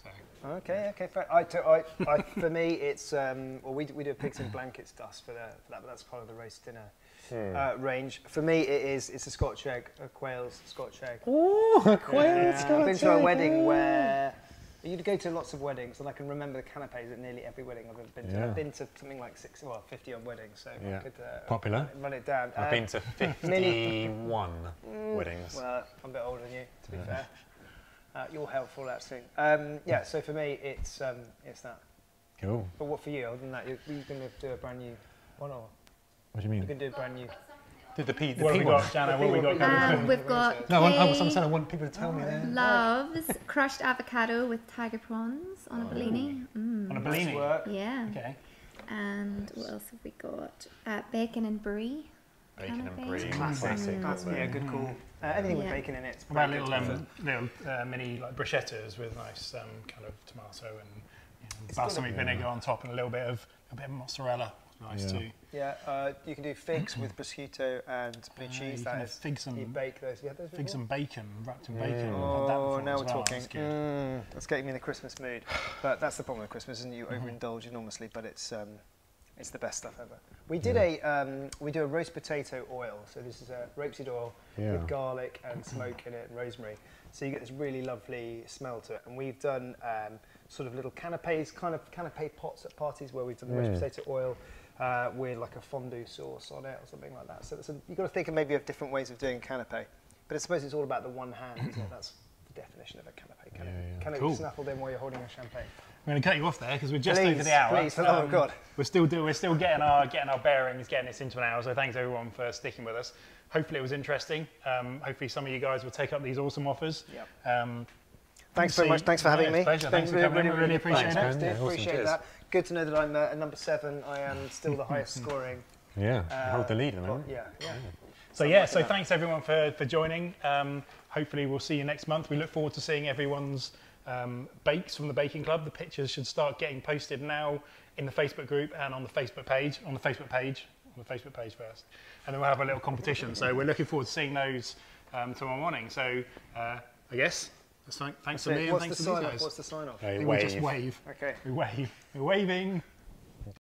So, Okay, okay, fair. I, I, I, for me, it's um, well, we, do- we do a pigs in blankets dust for, the, for that, but that's part of the roast dinner uh, range. For me, it is it's a Scotch egg, a quail's Scotch egg. Oh, a quail Yeah, Scotch I've been to a egg. wedding where you'd go to lots of weddings, and I can remember the canapes at nearly every wedding I've ever been to. Yeah. I've been to something like six, well, 50 odd weddings, so Yeah. I could uh, Popular. run it down. I've Um, been to 51 weddings. Well, I'm a bit older than you, to be fair. Uh, you'll help for that soon. Um, yeah, so for me, it's um, it's that. Cool. But what for you? Other than that, you're, you're going to do a brand new one, or What do you mean? We can do a brand new. Did the pea, the what pea have we one? got, Jana? What have we got coming? Um, we've got No, I want, I, was, I'm saying I want people to tell me there. loves crushed avocado with tiger prawns on a blini. Mm, On a Nice blini. work. yeah. Okay. And what else have we got? Uh, bacon and brie. Bacon and brie. Classic. That's isn't yeah, good call. Uh, anything with bacon in it. it's What about little, um, little uh, mini like bruschettas with nice um, kind of tomato and you know, balsamic a- vinegar on top and a little bit of a bit of mozzarella. Nice Yeah. too. Yeah, uh, you can do figs with prosciutto and blue Uh, cheese. you That can have is. figs and You bake those. You had those figs and bacon wrapped in bacon. I've that Oh, now we're well. talking. That's. Mm, that's getting me in the Christmas mood. But that's the problem with Christmas, and you Mm-hmm. overindulge enormously. But it's um, it's the best stuff ever. We did a um, we do a roast potato oil. So this is a rapeseed oil Yeah. with garlic and smoke in it and rosemary. So you get this really lovely smell to it. And we've done um, sort of little canapes, kind of canape pots at parties where we've done the roast Mm. potato oil. Uh, with like a fondue sauce on it or something like that. So, so you've got to think of maybe of different ways of doing canape. But I suppose it's all about the one hand, isn't it? That's the definition of a canape. Can, Yeah, it, yeah. can it Cool. be snaffled in while you're holding a champagne? I'm going to cut you off there because we're just Please, over the hour. Um, please, for the love of God. We're still do, we're still getting our getting our bearings, getting this into an hour. So thanks everyone for sticking with us. Hopefully it was interesting. Um, hopefully some of you guys will take up these awesome offers. Yep. Um, Thanks very much. Thanks for having it's me. pleasure. Thanks for coming in. We really appreciate Thanks, it. Yeah, awesome. Appreciate Cheers. that. Good to know that I'm uh, at number seven. I am still the highest scoring Yeah, hold the lead at the moment. Yeah, yeah. So yeah, so thanks everyone for, for joining. Um, hopefully we'll see you next month. We look forward to seeing everyone's um, bakes from the baking club. The pictures should start getting posted now in the Facebook group and on the Facebook page. On the Facebook page, on the Facebook page first, and then we'll have a little competition. So we're looking forward to seeing those um, tomorrow morning. So uh, I guess let's thanks to So me and what's thanks the to these sign off? guys. What's the sign off? Hey, I think we just wave. wave. Okay. We wave. We're waving.